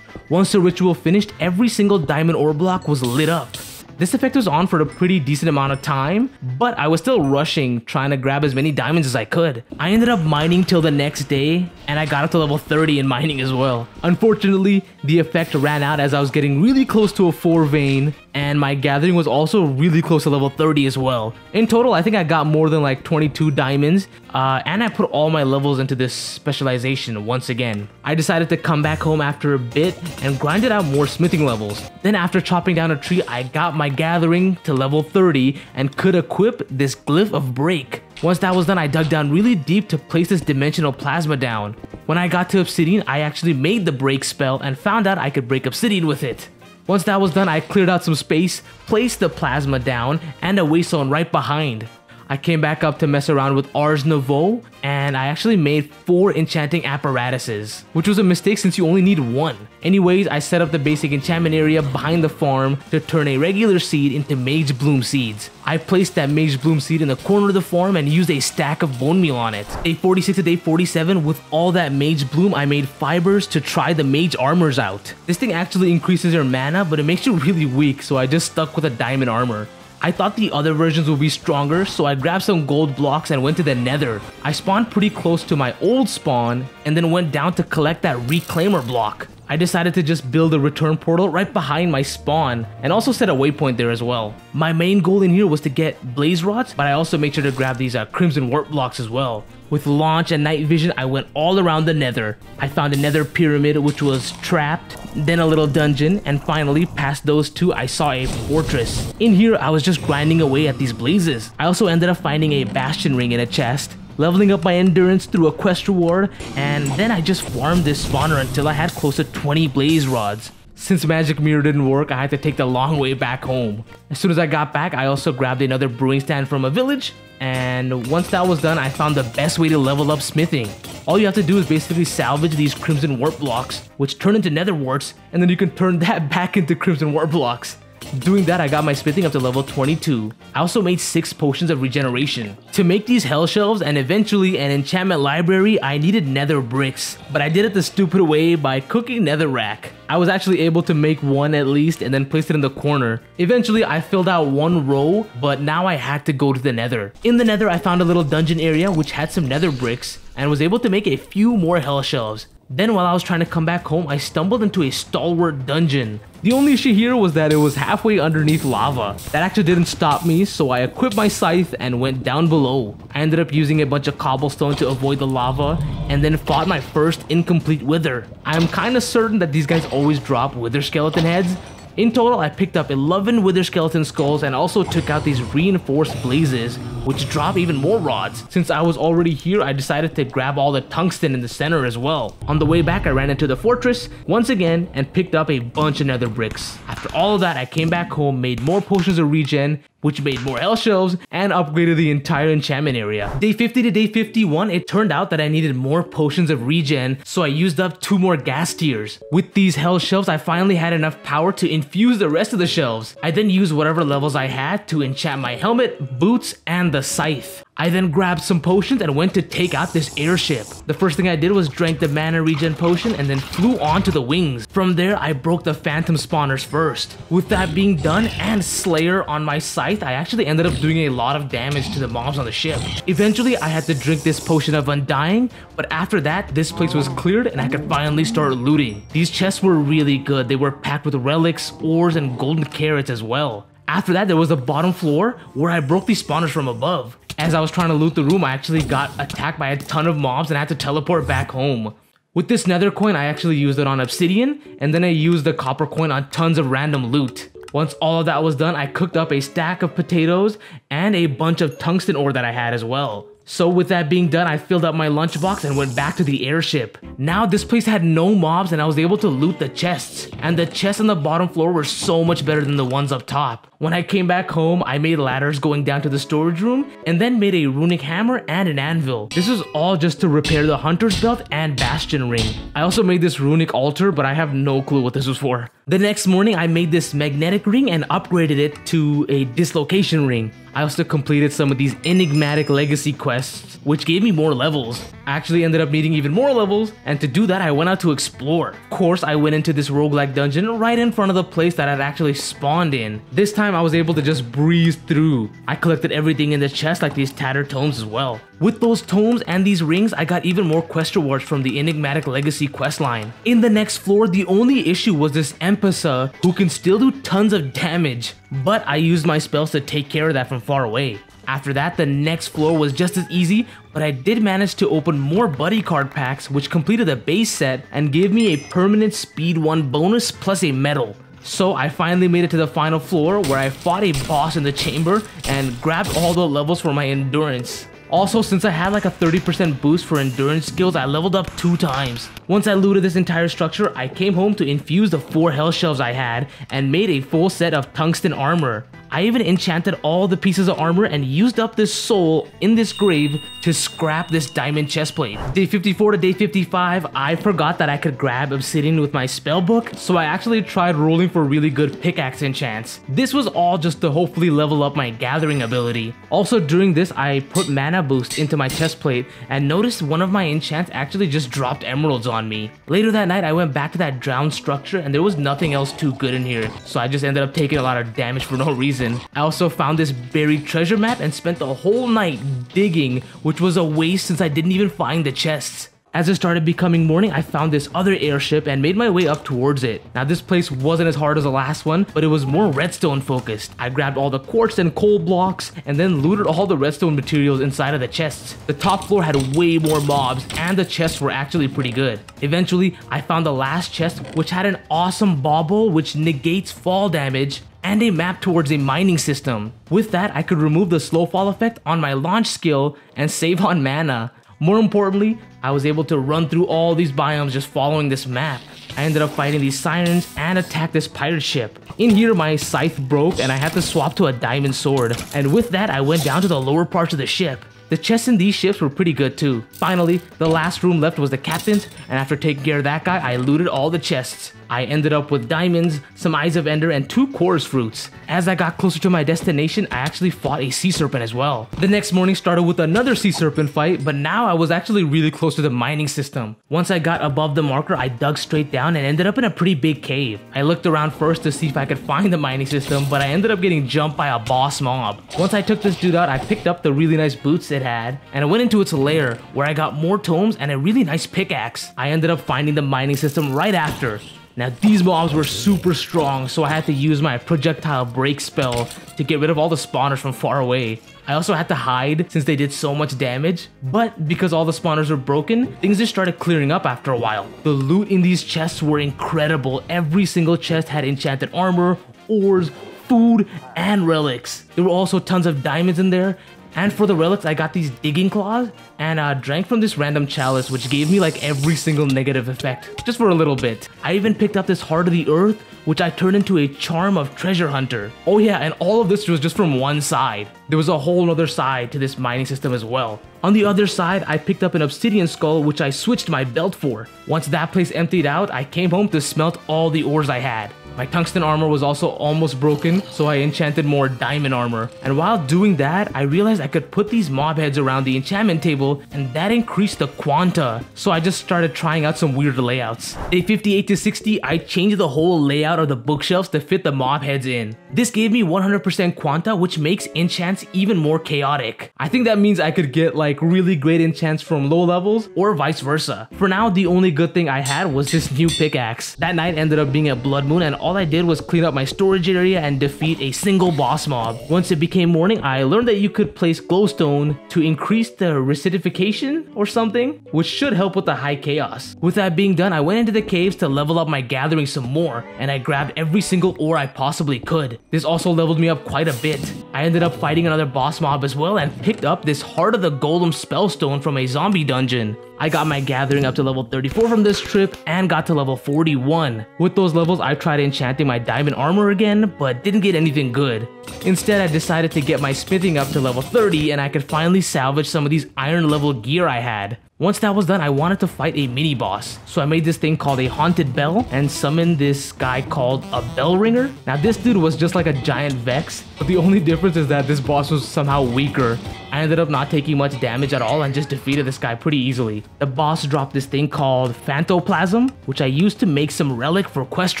Once the ritual finished, every single diamond ore block was lit up. This effect was on for a pretty decent amount of time, but I was still rushing trying to grab as many diamonds as I could. I ended up mining till the next day, and I got up to level 30 in mining as well. Unfortunately, the effect ran out as I was getting really close to a 4 vein, and my gathering was also really close to level 30 as well. In total, I think I got more than like 22 diamonds, uh, and I put all my levels into this specialization once again. I decided to come back home after a bit and grinded out more smithing levels. Then after chopping down a tree, I got my gathering to level 30 and could equip this glyph of break. Once that was done, I dug down really deep to place this dimensional plasma down. When I got to obsidian, I actually made the break spell and found out I could break obsidian with it. Once that was done, I cleared out some space, placed the plasma down, and a waystone right behind. I came back up to mess around with Ars Nouveau, and I actually made 4 enchanting apparatuses, which was a mistake since you only need one. Anyways, I set up the basic enchantment area behind the farm to turn a regular seed into Mage Bloom seeds. I placed that Mage Bloom seed in the corner of the farm and used a stack of bone meal on it. Day 46 to day 47, with all that Mage Bloom, I made fibers to try the Mage armors out. This thing actually increases your mana, but it makes you really weak, so I just stuck with a diamond armor. I thought the other versions would be stronger, so I grabbed some gold blocks and went to the nether. I spawned pretty close to my old spawn, and then went down to collect that reclaimer block. I decided to just build a return portal right behind my spawn and also set a waypoint there as well. My main goal in here was to get blaze rods, but I also made sure to grab these uh, crimson warp blocks as well. With launch and night vision, I went all around the nether. I found a nether pyramid which was trapped, then a little dungeon, and finally past those two I saw a fortress. In here I was just grinding away at these blazes. I also ended up finding a bastion ring in a chest, leveling up my endurance through a quest reward, and then I just farmed this spawner until I had close to 20 blaze rods. Since Magic Mirror didn't work, I had to take the long way back home. As soon as I got back, I also grabbed another brewing stand from a village, and once that was done, I found the best way to level up smithing. All you have to do is basically salvage these Crimson Warp blocks, which turn into Nether warts, and then you can turn that back into Crimson Warp blocks. Doing that, I got my smithing up to level 22. I also made 6 potions of regeneration. To make these hell shelves and eventually an enchantment library, I needed nether bricks, but I did it the stupid way by cooking netherrack. I was actually able to make one at least and then place it in the corner. Eventually, I filled out one row, but now I had to go to the nether. In the nether, I found a little dungeon area which had some nether bricks and was able to make a few more hell shelves. Then while I was trying to come back home, I stumbled into a stalwart dungeon. The only issue here was that it was halfway underneath lava. That actually didn't stop me, so I equipped my scythe and went down below. I ended up using a bunch of cobblestone to avoid the lava, and then fought my first incomplete wither. I am kinda certain that these guys always drop wither skeleton heads, in total, I picked up 11 Wither Skeleton Skulls and also took out these Reinforced Blazes, which drop even more rods. Since I was already here, I decided to grab all the tungsten in the center as well. On the way back, I ran into the fortress once again and picked up a bunch of nether bricks. After all of that, I came back home, made more potions of regen, which made more hell shelves and upgraded the entire enchantment area. Day 50 to day 51, it turned out that I needed more potions of regen, so I used up two more ghast tears. With these hell shelves, I finally had enough power to infuse the rest of the shelves. I then used whatever levels I had to enchant my helmet, boots, and the scythe. I then grabbed some potions and went to take out this airship. The first thing I did was drank the mana regen potion and then flew onto the wings. From there, I broke the phantom spawners first. With that being done and Slayer on my scythe, I actually ended up doing a lot of damage to the mobs on the ship. Eventually, I had to drink this potion of undying, but after that, this place was cleared and I could finally start looting. These chests were really good. They were packed with relics, ores, and golden carrots as well. After that, there was the bottom floor where I broke these spawners from above. As I was trying to loot the room, I actually got attacked by a ton of mobs and I had to teleport back home. With this nether coin, I actually used it on obsidian, and then I used the copper coin on tons of random loot. Once all of that was done, I cooked up a stack of potatoes and a bunch of tungsten ore that I had as well. So with that being done, I filled up my lunchbox and went back to the airship. Now this place had no mobs and I was able to loot the chests. And the chests on the bottom floor were so much better than the ones up top. When I came back home, I made ladders going down to the storage room and then made a runic hammer and an anvil. This was all just to repair the hunter's belt and bastion ring. I also made this runic altar, but I have no clue what this was for. The next morning, I made this magnetic ring and upgraded it to a dislocation ring. I also completed some of these enigmatic legacy quests, which gave me more levels. I actually ended up needing even more levels, and to do that, I went out to explore. Of course, I went into this roguelike dungeon right in front of the place that I'd actually spawned in. This time, I was able to just breeze through. I collected everything in the chest like these tattered tomes as well. With those tomes and these rings, I got even more quest rewards from the Enigmatic Legacy questline. In the next floor, the only issue was this Empesa, who can still do tons of damage, but I used my spells to take care of that from far away. After that, the next floor was just as easy, but I did manage to open more buddy card packs which completed the base set and gave me a permanent speed 1 bonus plus a medal. So I finally made it to the final floor where I fought a boss in the chamber and grabbed all the levels for my endurance. Also, since I had like a 30% boost for endurance skills, I leveled up two times. Once I looted this entire structure, I came home to infuse the four hell shelves I had and made a full set of tungsten armor. I even enchanted all the pieces of armor and used up this soul in this grave to scrap this diamond chestplate. Day 54 to day 55, I forgot that I could grab obsidian with my spell book, so I actually tried rolling for really good pickaxe enchants. This was all just to hopefully level up my gathering ability. Also during this, I put mana boost into my chestplate and noticed one of my enchants actually just dropped emeralds on me. Later that night, I went back to that drowned structure and there was nothing else too good in here, so I just ended up taking a lot of damage for no reason reason. I also found this buried treasure map and spent the whole night digging, which was a waste since I didn't even find the chests. As it started becoming morning, I found this other airship and made my way up towards it. Now this place wasn't as hard as the last one, but it was more redstone focused. I grabbed all the quartz and coal blocks and then looted all the redstone materials inside of the chests. The top floor had way more mobs and the chests were actually pretty good. Eventually, I found the last chest which had an awesome bauble which negates fall damage and a map towards a mining system. With that, I could remove the slow fall effect on my launch skill and save on mana. More importantly, I was able to run through all these biomes just following this map. I ended up fighting these sirens and attacked this pirate ship. In here, my scythe broke and I had to swap to a diamond sword. And with that, I went down to the lower parts of the ship. The chests in these ships were pretty good too. Finally, the last room left was the captain's, and after taking care of that guy, I looted all the chests. I ended up with diamonds, some eyes of ender, and two chorus fruits. As I got closer to my destination, I actually fought a sea serpent as well. The next morning started with another sea serpent fight, but now I was actually really close to the mining system. Once I got above the marker, I dug straight down and ended up in a pretty big cave. I looked around first to see if I could find the mining system, but I ended up getting jumped by a boss mob. Once I took this dude out, I picked up the really nice boots it had, and I went into its lair, where I got more tomes and a really nice pickaxe. I ended up finding the mining system right after. Now these mobs were super strong, so I had to use my projectile break spell to get rid of all the spawners from far away. I also had to hide since they did so much damage, but because all the spawners were broken, things just started clearing up after a while. The loot in these chests were incredible. Every single chest had enchanted armor, ores, food, and relics. There were also tons of diamonds in there, and for the relics, I got these digging claws and uh, drank from this random chalice, which gave me like every single negative effect, just for a little bit. I even picked up this Heart of the Earth, which I turned into a Charm of Treasure Hunter. Oh yeah, and all of this was just from one side. There was a whole other side to this mining system as well. On the other side, I picked up an obsidian skull which I switched my belt for. Once that place emptied out, I came home to smelt all the ores I had. My tungsten armor was also almost broken, so I enchanted more diamond armor. And while doing that, I realized I could put these mob heads around the enchantment table, and that increased the quanta. So I just started trying out some weird layouts. Day 58 to 60, I changed the whole layout of the bookshelves to fit the mob heads in. This gave me 100% quanta, which makes enchants even more chaotic. I think that means I could get like really great enchants from low levels, or vice versa. For now, the only good thing I had was this new pickaxe. That night ended up being a blood moon, and all I did was clean up my storage area and defeat a single boss mob. Once it became morning, I learned that you could place glowstone to increase the recidification or something, which should help with the high chaos. With that being done, I went into the caves to level up my gathering some more, and I grabbed every single ore I possibly could. This also leveled me up quite a bit. I ended up fighting another boss mob as well and picked up this Heart of the Golem spellstone from a zombie dungeon. I got my gathering up to level 34 from this trip and got to level 41. With those levels, I tried enchanting my diamond armor again, but didn't get anything good. Instead, I decided to get my smithing up to level 30 and I could finally salvage some of these iron level gear I had. Once that was done, I wanted to fight a mini boss. So I made this thing called a Haunted Bell and summoned this guy called a Bell Ringer. Now this dude was just like a giant Vex, but the only difference is that this boss was somehow weaker. I ended up not taking much damage at all and just defeated this guy pretty easily. The boss dropped this thing called Phantoplasm, which I used to make some relic for quest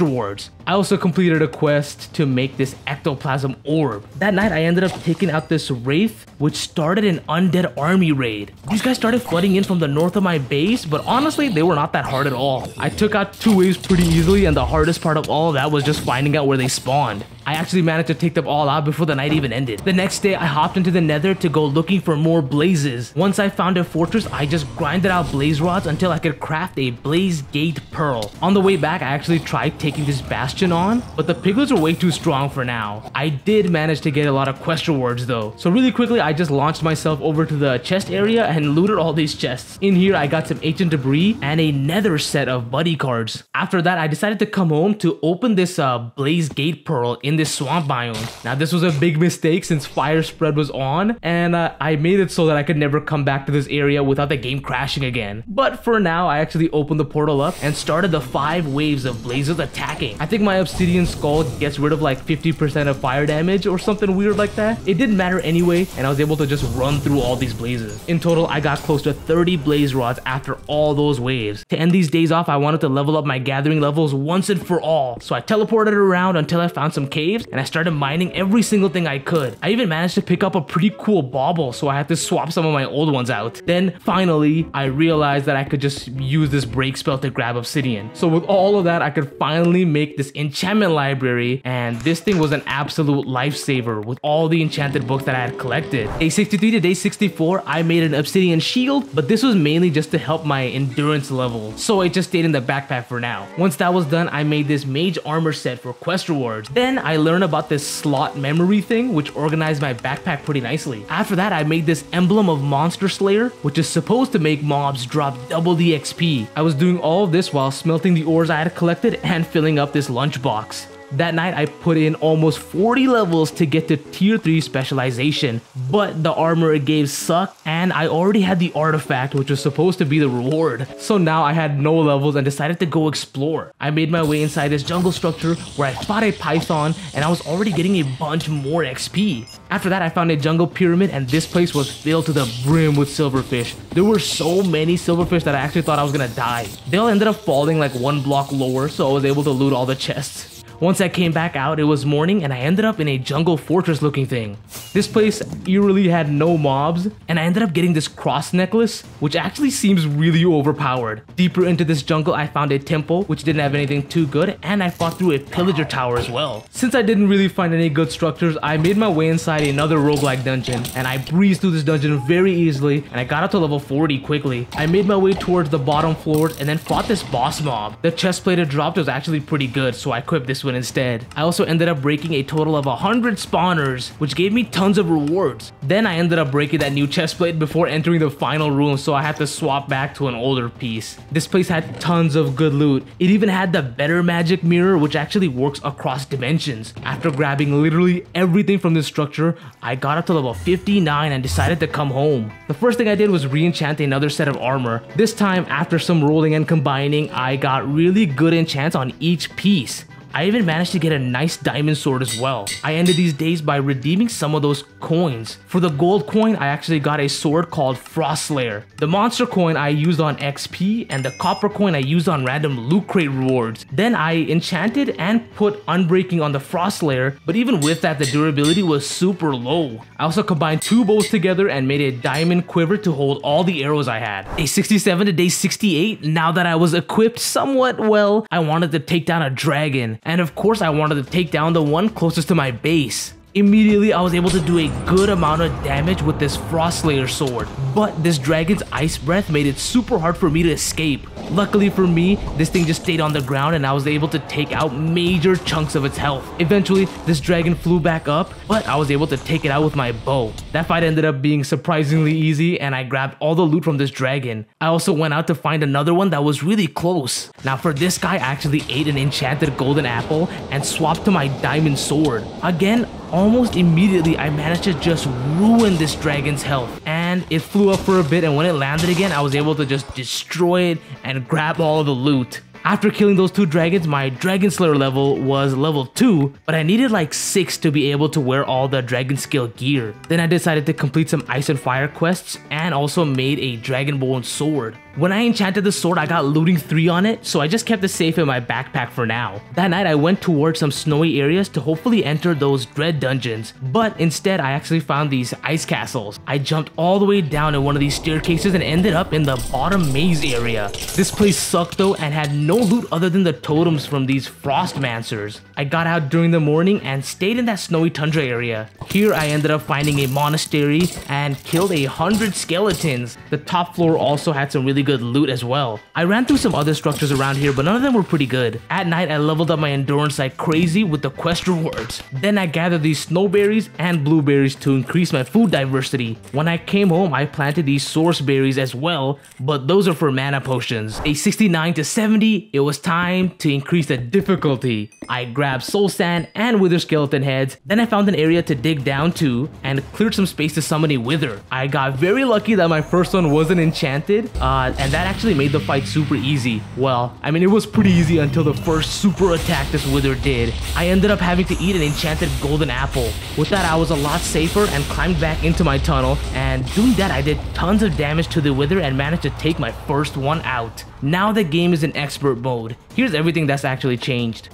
rewards. I also completed a quest to make this Ectoplasm Orb. That night I ended up taking out this Wraith, which started an undead army raid. These guys started flooding in from the north of my base, but honestly, they were not that hard at all. I took out two waves pretty easily, and the hardest part of all of that was just finding out where they spawned. I actually managed to take them all out before the night even ended. The next day, I hopped into the nether to go looking for more blazes. Once I found a fortress, I just grinded out blaze rods until I could craft a blaze gate pearl. On the way back, I actually tried taking this bastion on, but the piglets are way too strong for now. I did manage to get a lot of quest rewards though. So really quickly, I just launched myself over to the chest area and looted all these chests. In here, I got some ancient debris and a nether set of buddy cards. After that, I decided to come home to open this uh, blaze gate pearl in this swamp biome. Now this was a big mistake since fire spread was on and uh, I made it so that I could never come back to this area without the game crashing again. But for now, I actually opened the portal up and started the five waves of blazes attacking. I think my obsidian skull gets rid of like 50% of fire damage or something weird like that. It didn't matter anyway and I was able to just run through all these blazes. In total, I got close to 30 blaze rods after all those waves. To end these days off, I wanted to level up my gathering levels once and for all. So I teleported around until I found some caves and I started mining every single thing I could. I even managed to pick up a pretty cool bauble, so I had to swap some of my old ones out. Then finally, I realized that I could just use this break spell to grab obsidian. So with all of that, I could finally make this enchantment library, and this thing was an absolute lifesaver with all the enchanted books that I had collected. Day 63 to day 64, I made an obsidian shield, but this was mainly just to help my endurance level, so it just stayed in the backpack for now. Once that was done, I made this mage armor set for quest rewards. Then I learned about this slot memory thing, which organized my backpack pretty nicely. After that, I made this emblem of Monster Slayer, which is supposed to make mobs drop double the XP. I was doing all of this while smelting the ores I had collected and filling up this lunchbox. That night I put in almost 40 levels to get to tier 3 specialization, but the armor it gave sucked and I already had the artifact which was supposed to be the reward. So now I had no levels and decided to go explore. I made my way inside this jungle structure where I fought a python and I was already getting a bunch more XP. After that I found a jungle pyramid and this place was filled to the brim with silverfish. There were so many silverfish that I actually thought I was gonna die. They all ended up falling like one block lower so I was able to loot all the chests. Once I came back out, it was morning and I ended up in a jungle fortress looking thing. This place eerily had no mobs, and I ended up getting this cross necklace, which actually seems really overpowered. Deeper into this jungle, I found a temple, which didn't have anything too good, and I fought through a pillager tower as well. Since I didn't really find any good structures, I made my way inside another roguelike dungeon, and I breezed through this dungeon very easily, and I got up to level 40 quickly. I made my way towards the bottom floors, and then fought this boss mob. The chest plate it dropped was actually pretty good, so I equipped this one instead. I also ended up breaking a total of 100 spawners, which gave me tons of rewards. Then I ended up breaking that new chest plate before entering the final room, so I had to swap back to an older piece. This place had tons of good loot. It even had the better magic mirror, which actually works across dimensions. After grabbing literally everything from this structure, I got up to level 59 and decided to come home. The first thing I did was re-enchant another set of armor. This time, after some rolling and combining, I got really good enchants on each piece. I even managed to get a nice diamond sword as well. I ended these days by redeeming some of those coins. For the gold coin, I actually got a sword called Frost Slayer. The monster coin I used on XP and the copper coin I used on random loot crate rewards. Then I enchanted and put unbreaking on the Frost Slayer, but even with that, the durability was super low. I also combined two bows together and made a diamond quiver to hold all the arrows I had. Day 67 to day 68, now that I was equipped somewhat well, I wanted to take down a dragon. And of course I wanted to take down the one closest to my base. Immediately, I was able to do a good amount of damage with this Frost Slayer sword, but this dragon's ice breath made it super hard for me to escape. Luckily for me, this thing just stayed on the ground and I was able to take out major chunks of its health. Eventually, this dragon flew back up, but I was able to take it out with my bow. That fight ended up being surprisingly easy and I grabbed all the loot from this dragon. I also went out to find another one that was really close. Now for this guy, I actually ate an enchanted golden apple and swapped to my diamond sword. Again, almost immediately I managed to just ruin this dragon's health and it flew up for a bit and when it landed again I was able to just destroy it and grab all the loot. After killing those two dragons, my Dragon Slayer level was level 2, but I needed like 6 to be able to wear all the Dragon Scale gear. Then I decided to complete some Ice and Fire quests and also made a Dragonbone sword. When I enchanted the sword, I got looting 3 on it, so I just kept it safe in my backpack for now. That night, I went towards some snowy areas to hopefully enter those dread dungeons, but instead, I actually found these ice castles. I jumped all the way down in one of these staircases and ended up in the bottom maze area. This place sucked though and had no loot other than the totems from these frostmancers. I got out during the morning and stayed in that snowy tundra area. Here, I ended up finding a monastery and killed a hundred skeletons. The top floor also had some really good loot as well. I ran through some other structures around here, but none of them were pretty good. At night, I leveled up my endurance like crazy with the quest rewards. Then I gathered these snowberries and blueberries to increase my food diversity. When I came home, I planted these source berries as well, but those are for mana potions. A 69 to 70, it was time to increase the difficulty. I grabbed soul sand and wither skeleton heads, then I found an area to dig down to and cleared some space to summon a wither. I got very lucky that my first one wasn't enchanted, uh, and that actually made the fight super easy. Well, I mean it was pretty easy until the first super attack this wither did. I ended up having to eat an enchanted golden apple. With that I was a lot safer and climbed back into my tunnel, and doing that I did tons of damage to the wither and managed to take my first one out. Now the game is in expert mode. Here's everything that's actually changed.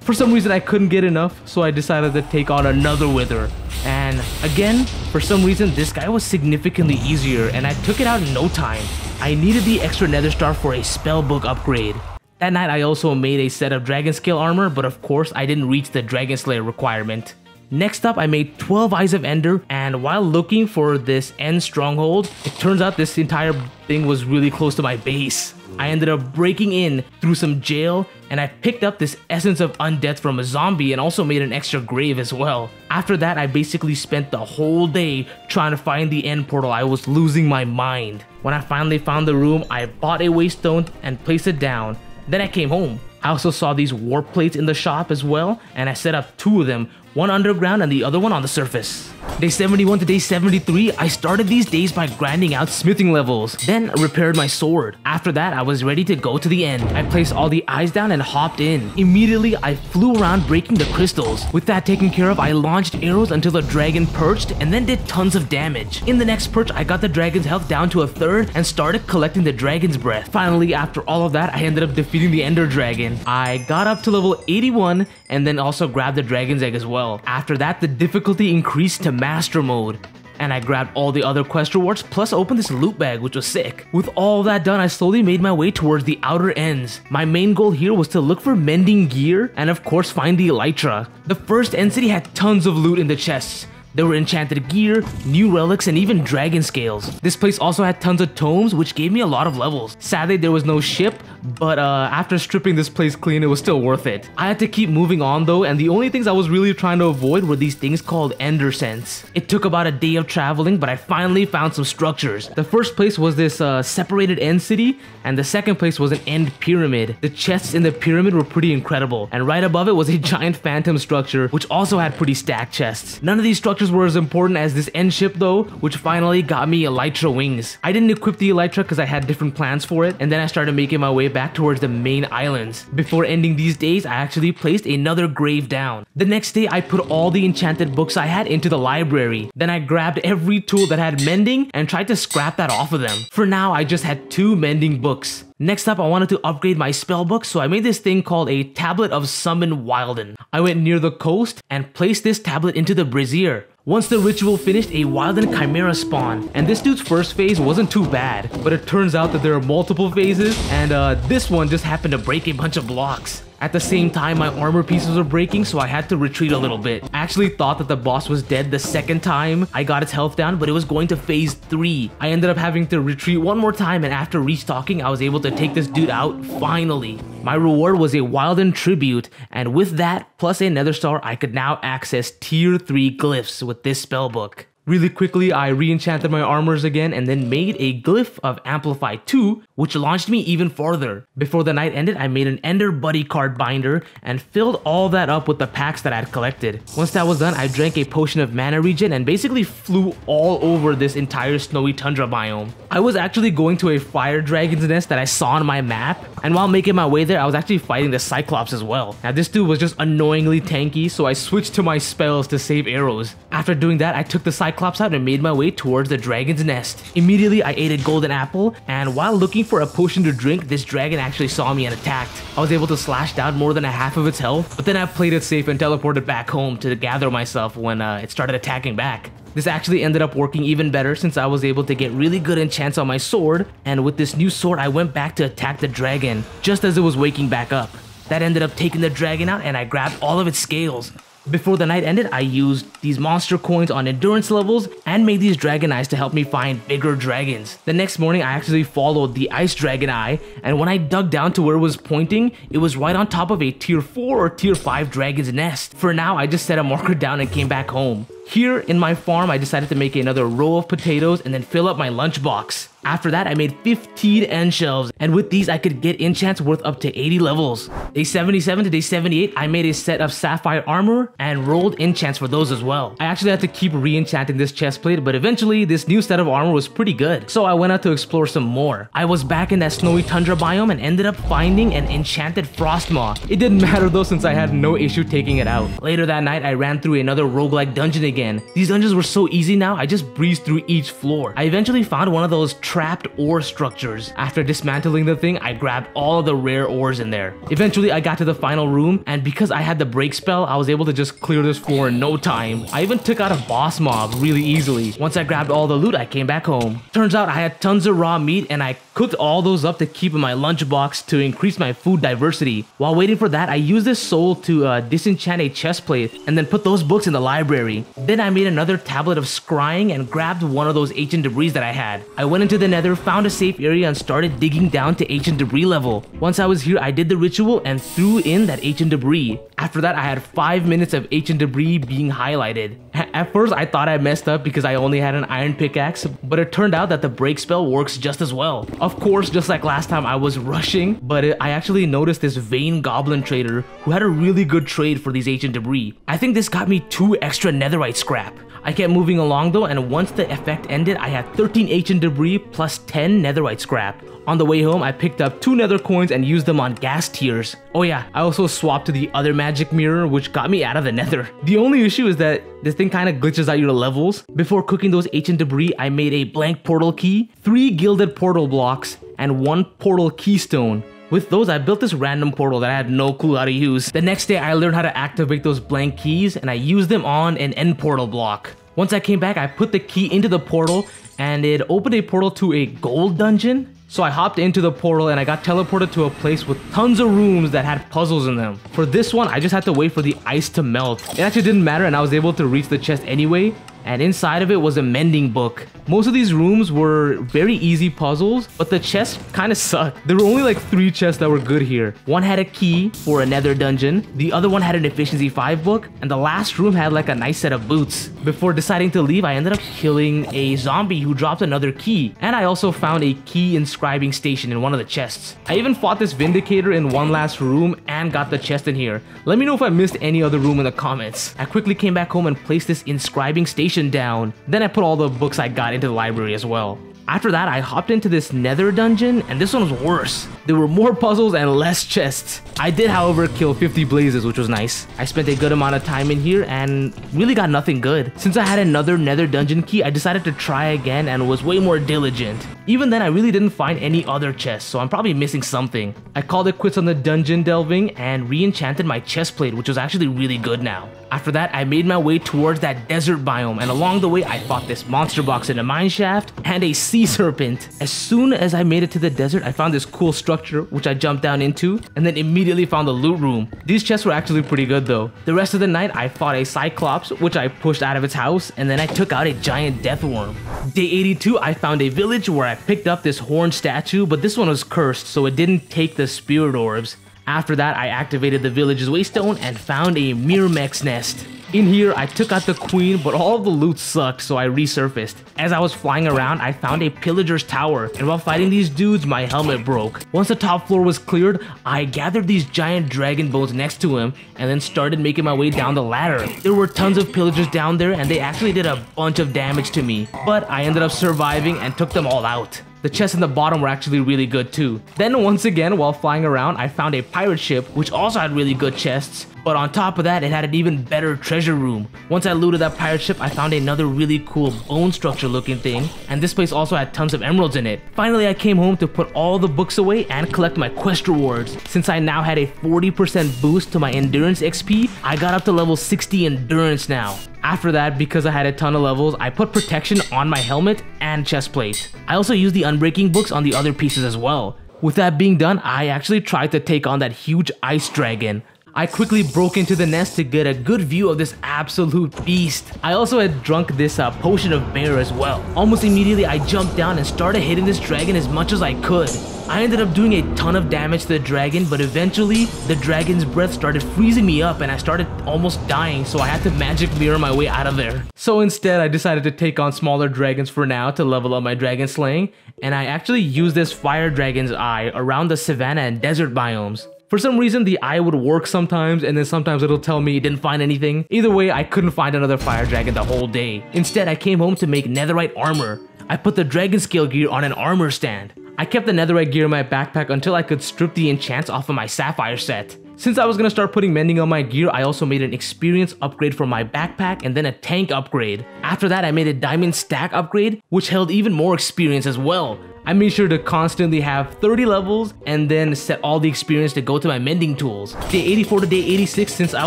For some reason I couldn't get enough, so I decided to take on another Wither. And again, for some reason this guy was significantly easier and I took it out in no time. I needed the extra nether star for a spellbook upgrade. That night I also made a set of dragon scale armor, but of course I didn't reach the dragon slayer requirement. Next up, I made 12 Eyes of Ender, and while looking for this end stronghold, it turns out this entire thing was really close to my base. I ended up breaking in through some jail and I picked up this essence of undeath from a zombie and also made an extra grave as well. After that, I basically spent the whole day trying to find the end portal. I was losing my mind. When I finally found the room, I bought a waystone and placed it down. Then I came home. I also saw these warp plates in the shop as well, and I set up two of them, one underground and the other one on the surface. Day 71 to day 73, I started these days by grinding out smithing levels, then repaired my sword. After that, I was ready to go to the end. I placed all the eyes down and hopped in. Immediately, I flew around breaking the crystals. With that taken care of, I launched arrows until the dragon perched and then did tons of damage. In the next perch, I got the dragon's health down to a third and started collecting the dragon's breath. Finally, after all of that, I ended up defeating the ender dragon. I got up to level 81 and then also grabbed the dragon's egg as well. After that, the difficulty increased to master mode and I grabbed all the other quest rewards plus opened this loot bag which was sick. With all that done I slowly made my way towards the outer ends. My main goal here was to look for mending gear and of course find the elytra. The first end city had tons of loot in the chests. There were enchanted gear, new relics, and even dragon scales. This place also had tons of tomes, which gave me a lot of levels. Sadly, there was no ship, but uh, after stripping this place clean, it was still worth it. I had to keep moving on though, and the only things I was really trying to avoid were these things called ender scents. It took about a day of traveling, but I finally found some structures. The first place was this uh, separated end city, and the second place was an end pyramid. The chests in the pyramid were pretty incredible, and right above it was a giant phantom structure, which also had pretty stacked chests. None of these structures were as important as this end ship though, which finally got me Elytra wings. I didn't equip the Elytra because I had different plans for it, and then I started making my way back towards the main islands. Before ending these days, I actually placed another grave down. The next day, I put all the enchanted books I had into the library. Then I grabbed every tool that had mending and tried to scrap that off of them. For now, I just had two mending books. Next up, I wanted to upgrade my spellbook, so I made this thing called a Tablet of Summon Wilden. I went near the coast and placed this tablet into the brazier. Once the ritual finished, a Wilden Chimera spawned, and this dude's first phase wasn't too bad, but it turns out that there are multiple phases, and uh, this one just happened to break a bunch of blocks. At the same time, my armor pieces were breaking, so I had to retreat a little bit. I actually thought that the boss was dead the second time I got its health down, but it was going to phase 3. I ended up having to retreat one more time, and after restocking, I was able to take this dude out finally. My reward was a Wilden Tribute, and with that, plus a Nether Star, I could now access Tier 3 glyphs with this spellbook. Really quickly, I re-enchanted my armors again and then made a Glyph of Amplify 2, which launched me even farther. Before the night ended, I made an Ender Buddy card binder and filled all that up with the packs that I had collected. Once that was done, I drank a potion of mana regen and basically flew all over this entire snowy tundra biome. I was actually going to a fire dragon's nest that I saw on my map, and while making my way there, I was actually fighting the Cyclops as well. Now this dude was just annoyingly tanky, so I switched to my spells to save arrows. After doing that, I took the Cyclops Cyclops out and made my way towards the dragon's nest. Immediately, I ate a golden apple, and while looking for a potion to drink, this dragon actually saw me and attacked. I was able to slash down more than a half of its health, but then I played it safe and teleported back home to gather myself when uh, it started attacking back. This actually ended up working even better since I was able to get really good enchants on my sword, and with this new sword I went back to attack the dragon, just as it was waking back up. That ended up taking the dragon out and I grabbed all of its scales. Before the night ended, I used these monster coins on endurance levels and made these dragon eyes to help me find bigger dragons. The next morning, I actually followed the ice dragon eye, and when I dug down to where it was pointing, it was right on top of a tier 4 or tier 5 dragon's nest. For now, I just set a marker down and came back home. Here in my farm, I decided to make another row of potatoes and then fill up my lunchbox. After that, I made 15 end shelves, and with these, I could get enchants worth up to 80 levels. Day 77 to day 78, I made a set of sapphire armor and rolled enchants for those as well. I actually had to keep re-enchanting this chest plate, but eventually, this new set of armor was pretty good, so I went out to explore some more. I was back in that snowy tundra biome and ended up finding an enchanted frost maw. It didn't matter though since I had no issue taking it out. Later that night, I ran through another roguelike dungeon again. These dungeons were so easy now, I just breezed through each floor. I eventually found one of those trapped ore structures. After dismantling the thing, I grabbed all of the rare ores in there. Eventually, I got to the final room, and because I had the break spell, I was able to just clear this floor in no time. I even took out a boss mob really easily. Once I grabbed all the loot, I came back home. Turns out I had tons of raw meat, and I cooked all those up to keep in my lunchbox to increase my food diversity. While waiting for that, I used this soul to uh, disenchant a chest plate and then put those books in the library. Then I made another tablet of scrying and grabbed one of those ancient debris that I had. I went into the nether found a safe area and started digging down to ancient debris level. Once I was here, I did the ritual and threw in that ancient debris. After that, I had 5 minutes of ancient debris being highlighted. At first, I thought I messed up because I only had an iron pickaxe, but it turned out that the break spell works just as well. Of course, just like last time, I was rushing, but I actually noticed this vein goblin trader who had a really good trade for these ancient debris. I think this got me two extra netherite scrap. I kept moving along though, and once the effect ended, I had 13 ancient debris plus 10 netherite scrap. On the way home, I picked up two nether coins and used them on ghast tears. Oh yeah, I also swapped to the other magic mirror, which got me out of the nether. The only issue is that this thing kind of glitches out your levels. Before cooking those ancient debris, I made a blank portal key, three gilded portal blocks, and one portal keystone. With those, I built this random portal that I had no clue how to use. The next day, I learned how to activate those blank keys and I used them on an end portal block. Once I came back, I put the key into the portal and it opened a portal to a gold dungeon. So I hopped into the portal and I got teleported to a place with tons of rooms that had puzzles in them. For this one, I just had to wait for the ice to melt. It actually didn't matter and I was able to reach the chest anyway and inside of it was a mending book. Most of these rooms were very easy puzzles, but the chests kind of sucked. There were only like three chests that were good here. One had a key for a nether dungeon, the other one had an efficiency 5 book, and the last room had like a nice set of boots. Before deciding to leave, I ended up killing a zombie who dropped another key, and I also found a key inscribing station in one of the chests. I even fought this Vindicator in one last room and got the chest in here. Let me know if I missed any other room in the comments. I quickly came back home and placed this inscribing station down. Then I put all the books I got into the library as well. After that, I hopped into this nether dungeon, and this one was worse. There were more puzzles and less chests. I did, however, kill 50 blazes, which was nice. I spent a good amount of time in here and really got nothing good. Since I had another nether dungeon key, I decided to try again and was way more diligent. Even then, I really didn't find any other chests, so I'm probably missing something. I called it quits on the dungeon delving and re-enchanted my chest plate, which was actually really good now. After that, I made my way towards that desert biome, and along the way, I fought this monster box in a mine shaft and a sea serpent. As soon as I made it to the desert, I found this cool structure, which I jumped down into, and then immediately found the loot room. These chests were actually pretty good though. The rest of the night, I fought a cyclops, which I pushed out of its house, and then I took out a giant death worm. Day 82, I found a village where I picked up this horn statue, but this one was cursed, so it didn't take the spirit orbs. After that, I activated the village's waystone and found a Myrmex nest. In here, I took out the queen, but all the loot sucked, so I resurfaced. As I was flying around, I found a pillager's tower, and while fighting these dudes, my helmet broke. Once the top floor was cleared, I gathered these giant dragon bones next to him, and then started making my way down the ladder. There were tons of pillagers down there, and they actually did a bunch of damage to me, but I ended up surviving and took them all out. The chests in the bottom were actually really good too. Then once again, while flying around, I found a pirate ship, which also had really good chests, but on top of that, it had an even better treasure room. Once I looted that pirate ship, I found another really cool bone structure looking thing, and this place also had tons of emeralds in it. Finally, I came home to put all the books away and collect my quest rewards. Since I now had a 40% boost to my endurance XP, I got up to level 60 endurance now. After that, because I had a ton of levels, I put protection on my helmet and chest plate. I also used the unbreaking books on the other pieces as well. With that being done, I actually tried to take on that huge ice dragon. I quickly broke into the nest to get a good view of this absolute beast. I also had drunk this uh, potion of bear as well. Almost immediately I jumped down and started hitting this dragon as much as I could. I ended up doing a ton of damage to the dragon, but eventually the dragon's breath started freezing me up and I started almost dying, so I had to magic mirror my way out of there. So instead, I decided to take on smaller dragons for now to level up my dragon slaying, and I actually used this fire dragon's eye around the savanna and desert biomes. For some reason, the eye would work sometimes, and then sometimes it'll tell me it didn't find anything. Either way, I couldn't find another fire dragon the whole day. Instead, I came home to make netherite armor. I put the dragon scale gear on an armor stand. I kept the netherite gear in my backpack until I could strip the enchants off of my sapphire set. Since I was gonna start putting mending on my gear, I also made an experience upgrade for my backpack and then a tank upgrade. After that, I made a diamond stack upgrade, which held even more experience as well. I made sure to constantly have 30 levels and then set all the experience to go to my mending tools. Day 84 to day 86, since I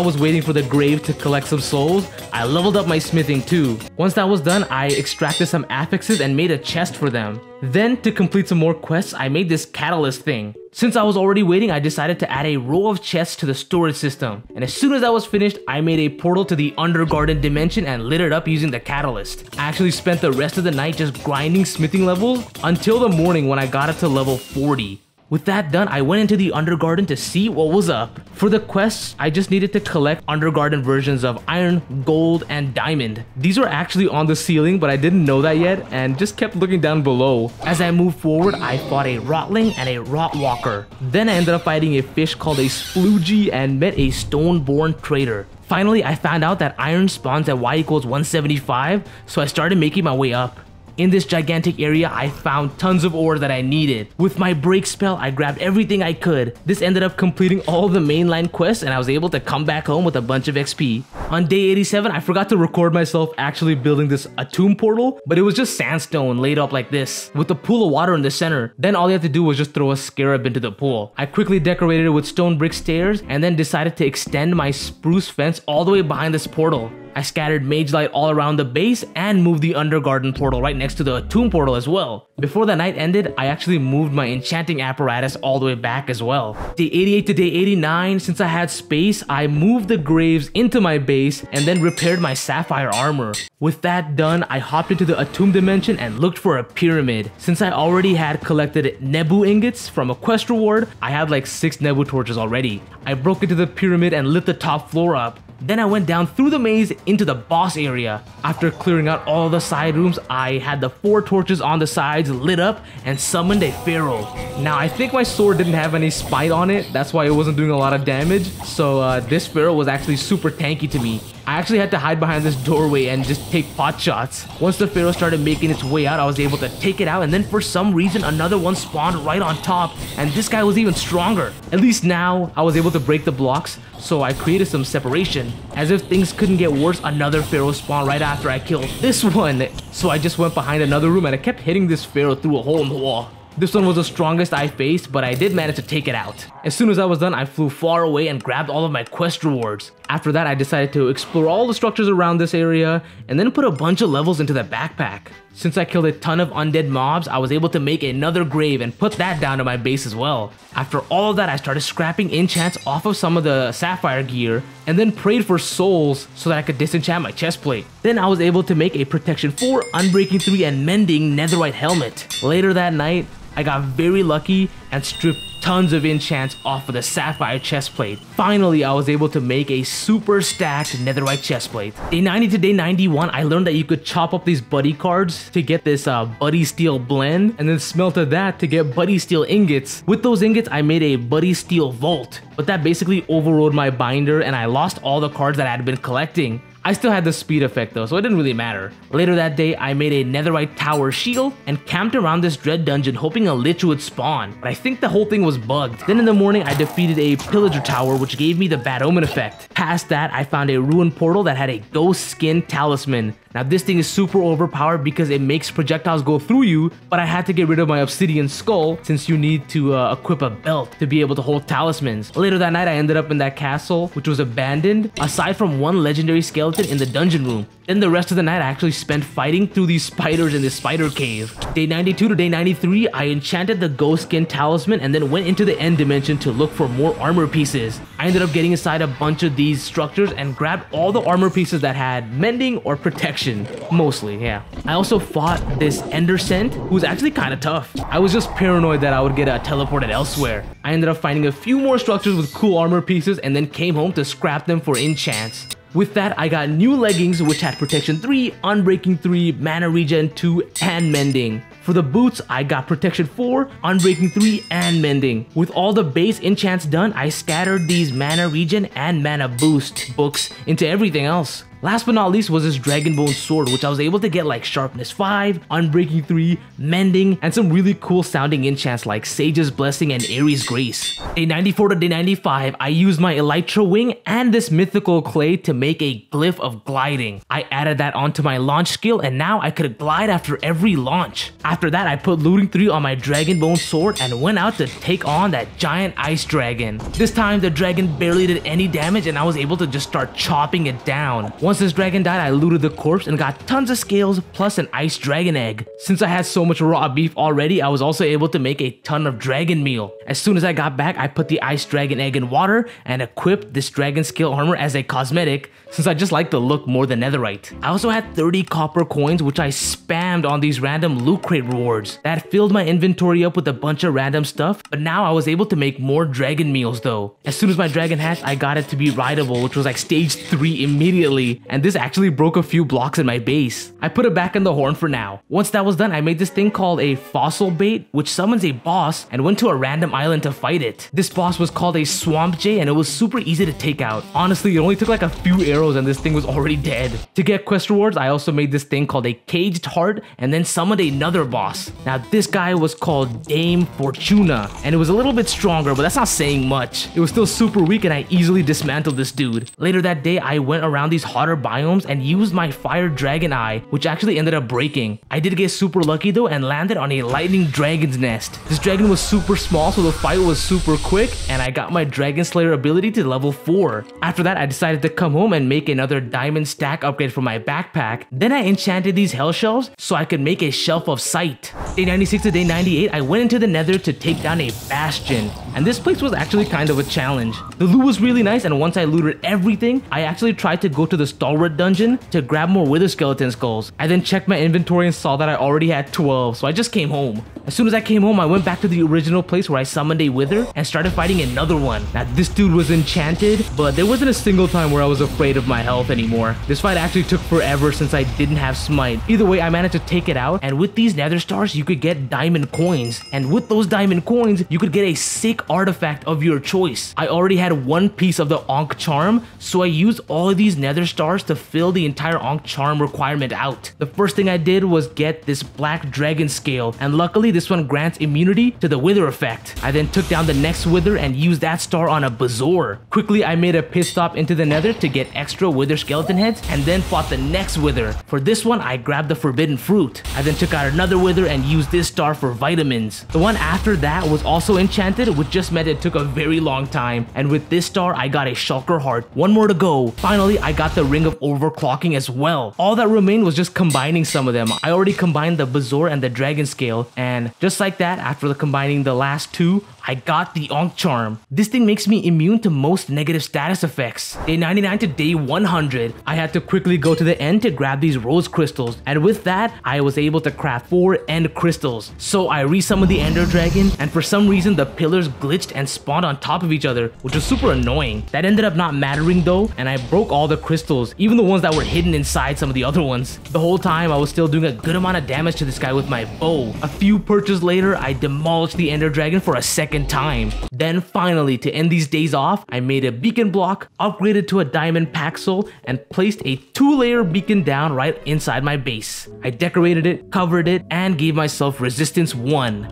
was waiting for the grave to collect some souls, I leveled up my smithing too. Once that was done, I extracted some affixes and made a chest for them. Then, to complete some more quests, I made this catalyst thing. Since I was already waiting, I decided to add a row of chests to the storage system. And as soon as that was finished, I made a portal to the Undergarden dimension and lit it up using the catalyst. I actually spent the rest of the night just grinding smithing levels until the morning when I got it to level 40. With that done, I went into the Undergarden to see what was up. For the quests, I just needed to collect Undergarden versions of Iron, Gold, and Diamond. These were actually on the ceiling, but I didn't know that yet and just kept looking down below. As I moved forward, I fought a Rotling and a Rotwalker. Then I ended up fighting a fish called a Sploogie and met a Stoneborn Trader. Finally, I found out that iron spawns at y equals 175, so I started making my way up. In this gigantic area, I found tons of ore that I needed. With my break spell, I grabbed everything I could. This ended up completing all the mainline quests and I was able to come back home with a bunch of XP. On day 87, I forgot to record myself actually building this Atum portal, but it was just sandstone laid up like this, with a pool of water in the center. Then all you had to do was just throw a scarab into the pool. I quickly decorated it with stone brick stairs and then decided to extend my spruce fence all the way behind this portal. I scattered Mage Light all around the base and moved the Undergarden portal right next to the Atum portal as well. Before the night ended, I actually moved my enchanting apparatus all the way back as well. Day 88 to day 89, since I had space, I moved the graves into my base and then repaired my sapphire armor. With that done, I hopped into the Atum dimension and looked for a pyramid. Since I already had collected Nebu ingots from a quest reward, I had like 6 Nebu torches already. I broke into the pyramid and lit the top floor up. Then I went down through the maze into the boss area. After clearing out all the side rooms, I had the four torches on the sides lit up and summoned a pharaoh. Now I think my sword didn't have any smite on it, that's why it wasn't doing a lot of damage. So uh, this pharaoh was actually super tanky to me. I actually had to hide behind this doorway and just take pot shots. Once the Pharaoh started making its way out, I was able to take it out and then for some reason another one spawned right on top and this guy was even stronger. At least now I was able to break the blocks so I created some separation. As if things couldn't get worse, another Pharaoh spawned right after I killed this one. So I just went behind another room and I kept hitting this Pharaoh through a hole in the wall. This one was the strongest I faced, but I did manage to take it out. As soon as I was done, I flew far away and grabbed all of my quest rewards. After that, I decided to explore all the structures around this area and then put a bunch of levels into the backpack. Since I killed a ton of undead mobs, I was able to make another grave and put that down to my base as well. After all of that, I started scrapping enchants off of some of the sapphire gear and then prayed for souls so that I could disenchant my chestplate. Then I was able to make a protection 4, unbreaking 3, and mending netherite helmet. Later that night, I got very lucky and stripped tons of enchants off of the sapphire chestplate. Finally, I was able to make a super stacked netherite chestplate. Day 90 to day 91, I learned that you could chop up these buddy cards to get this uh, buddy steel blend and then smelted that to get buddy steel ingots. With those ingots, I made a buddy steel vault, but that basically overrode my binder and I lost all the cards that I had been collecting. I still had the speed effect though, so it didn't really matter. Later that day, I made a netherite tower shield and camped around this dread dungeon hoping a lich would spawn, but I think the whole thing was bugged. Then in the morning, I defeated a pillager tower which gave me the bad omen effect. Past that, I found a ruined portal that had a ghost skin talisman. Now this thing is super overpowered because it makes projectiles go through you, but I had to get rid of my obsidian skull since you need to uh, equip a belt to be able to hold talismans. Later that night I ended up in that castle, which was abandoned, aside from one legendary skeleton in the dungeon room. Then the rest of the night I actually spent fighting through these spiders in this spider cave. Day 92 to day 93, I enchanted the ghost skin talisman and then went into the end dimension to look for more armor pieces. I ended up getting inside a bunch of these structures and grabbed all the armor pieces that had mending or protection. Mostly, yeah. I also fought this Endercent, who's actually kind of tough. I was just paranoid that I would get uh, teleported elsewhere. I ended up finding a few more structures with cool armor pieces and then came home to scrap them for enchants. With that, I got new leggings which had protection 3, unbreaking 3, mana regen 2, and mending. For the boots, I got protection 4, unbreaking 3, and mending. With all the base enchants done, I scattered these mana regen and mana boost books into everything else. Last but not least was this Dragonbone sword, which I was able to get like Sharpness 5, Unbreaking 3, Mending, and some really cool sounding enchants like Sage's Blessing and Ares Grace. Day 94 to day 95, I used my Elytra Wing and this mythical clay to make a glyph of gliding. I added that onto my launch skill and now I could glide after every launch. After that, I put Looting 3 on my Dragonbone sword and went out to take on that giant ice dragon. This time, the dragon barely did any damage and I was able to just start chopping it down. This dragon died, I looted the corpse and got tons of scales plus an ice dragon egg. Since I had so much raw beef already, I was also able to make a ton of dragon meal. As soon as I got back, I put the Ice Dragon Egg in water and equipped this Dragon Scale armor as a cosmetic since I just like the look more than Netherite. I also had 30 copper coins which I spammed on these random loot crate rewards. That filled my inventory up with a bunch of random stuff, but now I was able to make more dragon meals though. As soon as my dragon hatched, I got it to be rideable, which was like stage 3 immediately, and this actually broke a few blocks in my base. I put it back in the horn for now. Once that was done, I made this thing called a fossil bait, which summons a boss and went to a random island to fight it. This boss was called a swamp jay and it was super easy to take out. Honestly, it only took like a few arrows and this thing was already dead. To get quest rewards, I also made this thing called a caged heart and then summoned another boss. Now this guy was called Dame Fortuna and it was a little bit stronger, but that's not saying much. It was still super weak and I easily dismantled this dude. Later that day, I went around these hotter biomes and used my fire dragon eye, which actually ended up breaking. I did get super lucky though and landed on a lightning dragon's nest. This dragon was super small so the fight was super quick and I got my dragon slayer ability to level 4. After that I decided to come home and make another diamond stack upgrade for my backpack. Then I enchanted these hell shelves so I could make a shelf of sight. Day 96 to day 98 I went into the nether to take down a bastion and this place was actually kind of a challenge. The loot was really nice and once I looted everything I actually tried to go to the stalwart dungeon to grab more wither skeleton skulls. I then checked my inventory and saw that I already had 12 so I just came home. As soon as I came home I went back to the original place where I summoned a wither and started fighting another one. Now this dude was enchanted but there wasn't a single time where I was afraid of my health anymore. This fight actually took forever since I didn't have smite. Either way I managed to take it out and with these nether stars you could get diamond coins and with those diamond coins you could get a sick artifact of your choice. I already had one piece of the Ankh charm so I used all of these nether stars to fill the entire Ankh charm requirement out. The first thing I did was get this black dragon scale and luckily this one grants immunity to the wither effect. I then took down the next wither and used that star on a bezoar. Quickly I made a pit stop into the nether to get extra wither skeleton heads and then fought the next wither. For this one I grabbed the forbidden fruit. I then took out another wither and used this star for vitamins. The one after that was also enchanted which just meant it took a very long time and with this star I got a shulker heart. One more to go. Finally I got the ring of overclocking as well. All that remained was just combining some of them. I already combined the Bezoar and the dragon scale and just like that after the combining the last two I got the Ankh Charm. This thing makes me immune to most negative status effects. Day 99 to day 100, I had to quickly go to the end to grab these rose crystals, and with that, I was able to craft 4 end crystals. So I resummoned the ender dragon, and for some reason the pillars glitched and spawned on top of each other, which was super annoying. That ended up not mattering though, and I broke all the crystals, even the ones that were hidden inside some of the other ones. The whole time I was still doing a good amount of damage to this guy with my bow. A few perches later, I demolished the ender dragon for a second second time. Then finally, to end these days off, I made a beacon block, upgraded to a diamond paxel, and placed a two-layer beacon down right inside my base. I decorated it, covered it, and gave myself resistance 1.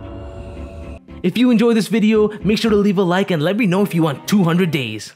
If you enjoyed this video, make sure to leave a like and let me know if you want 200 days.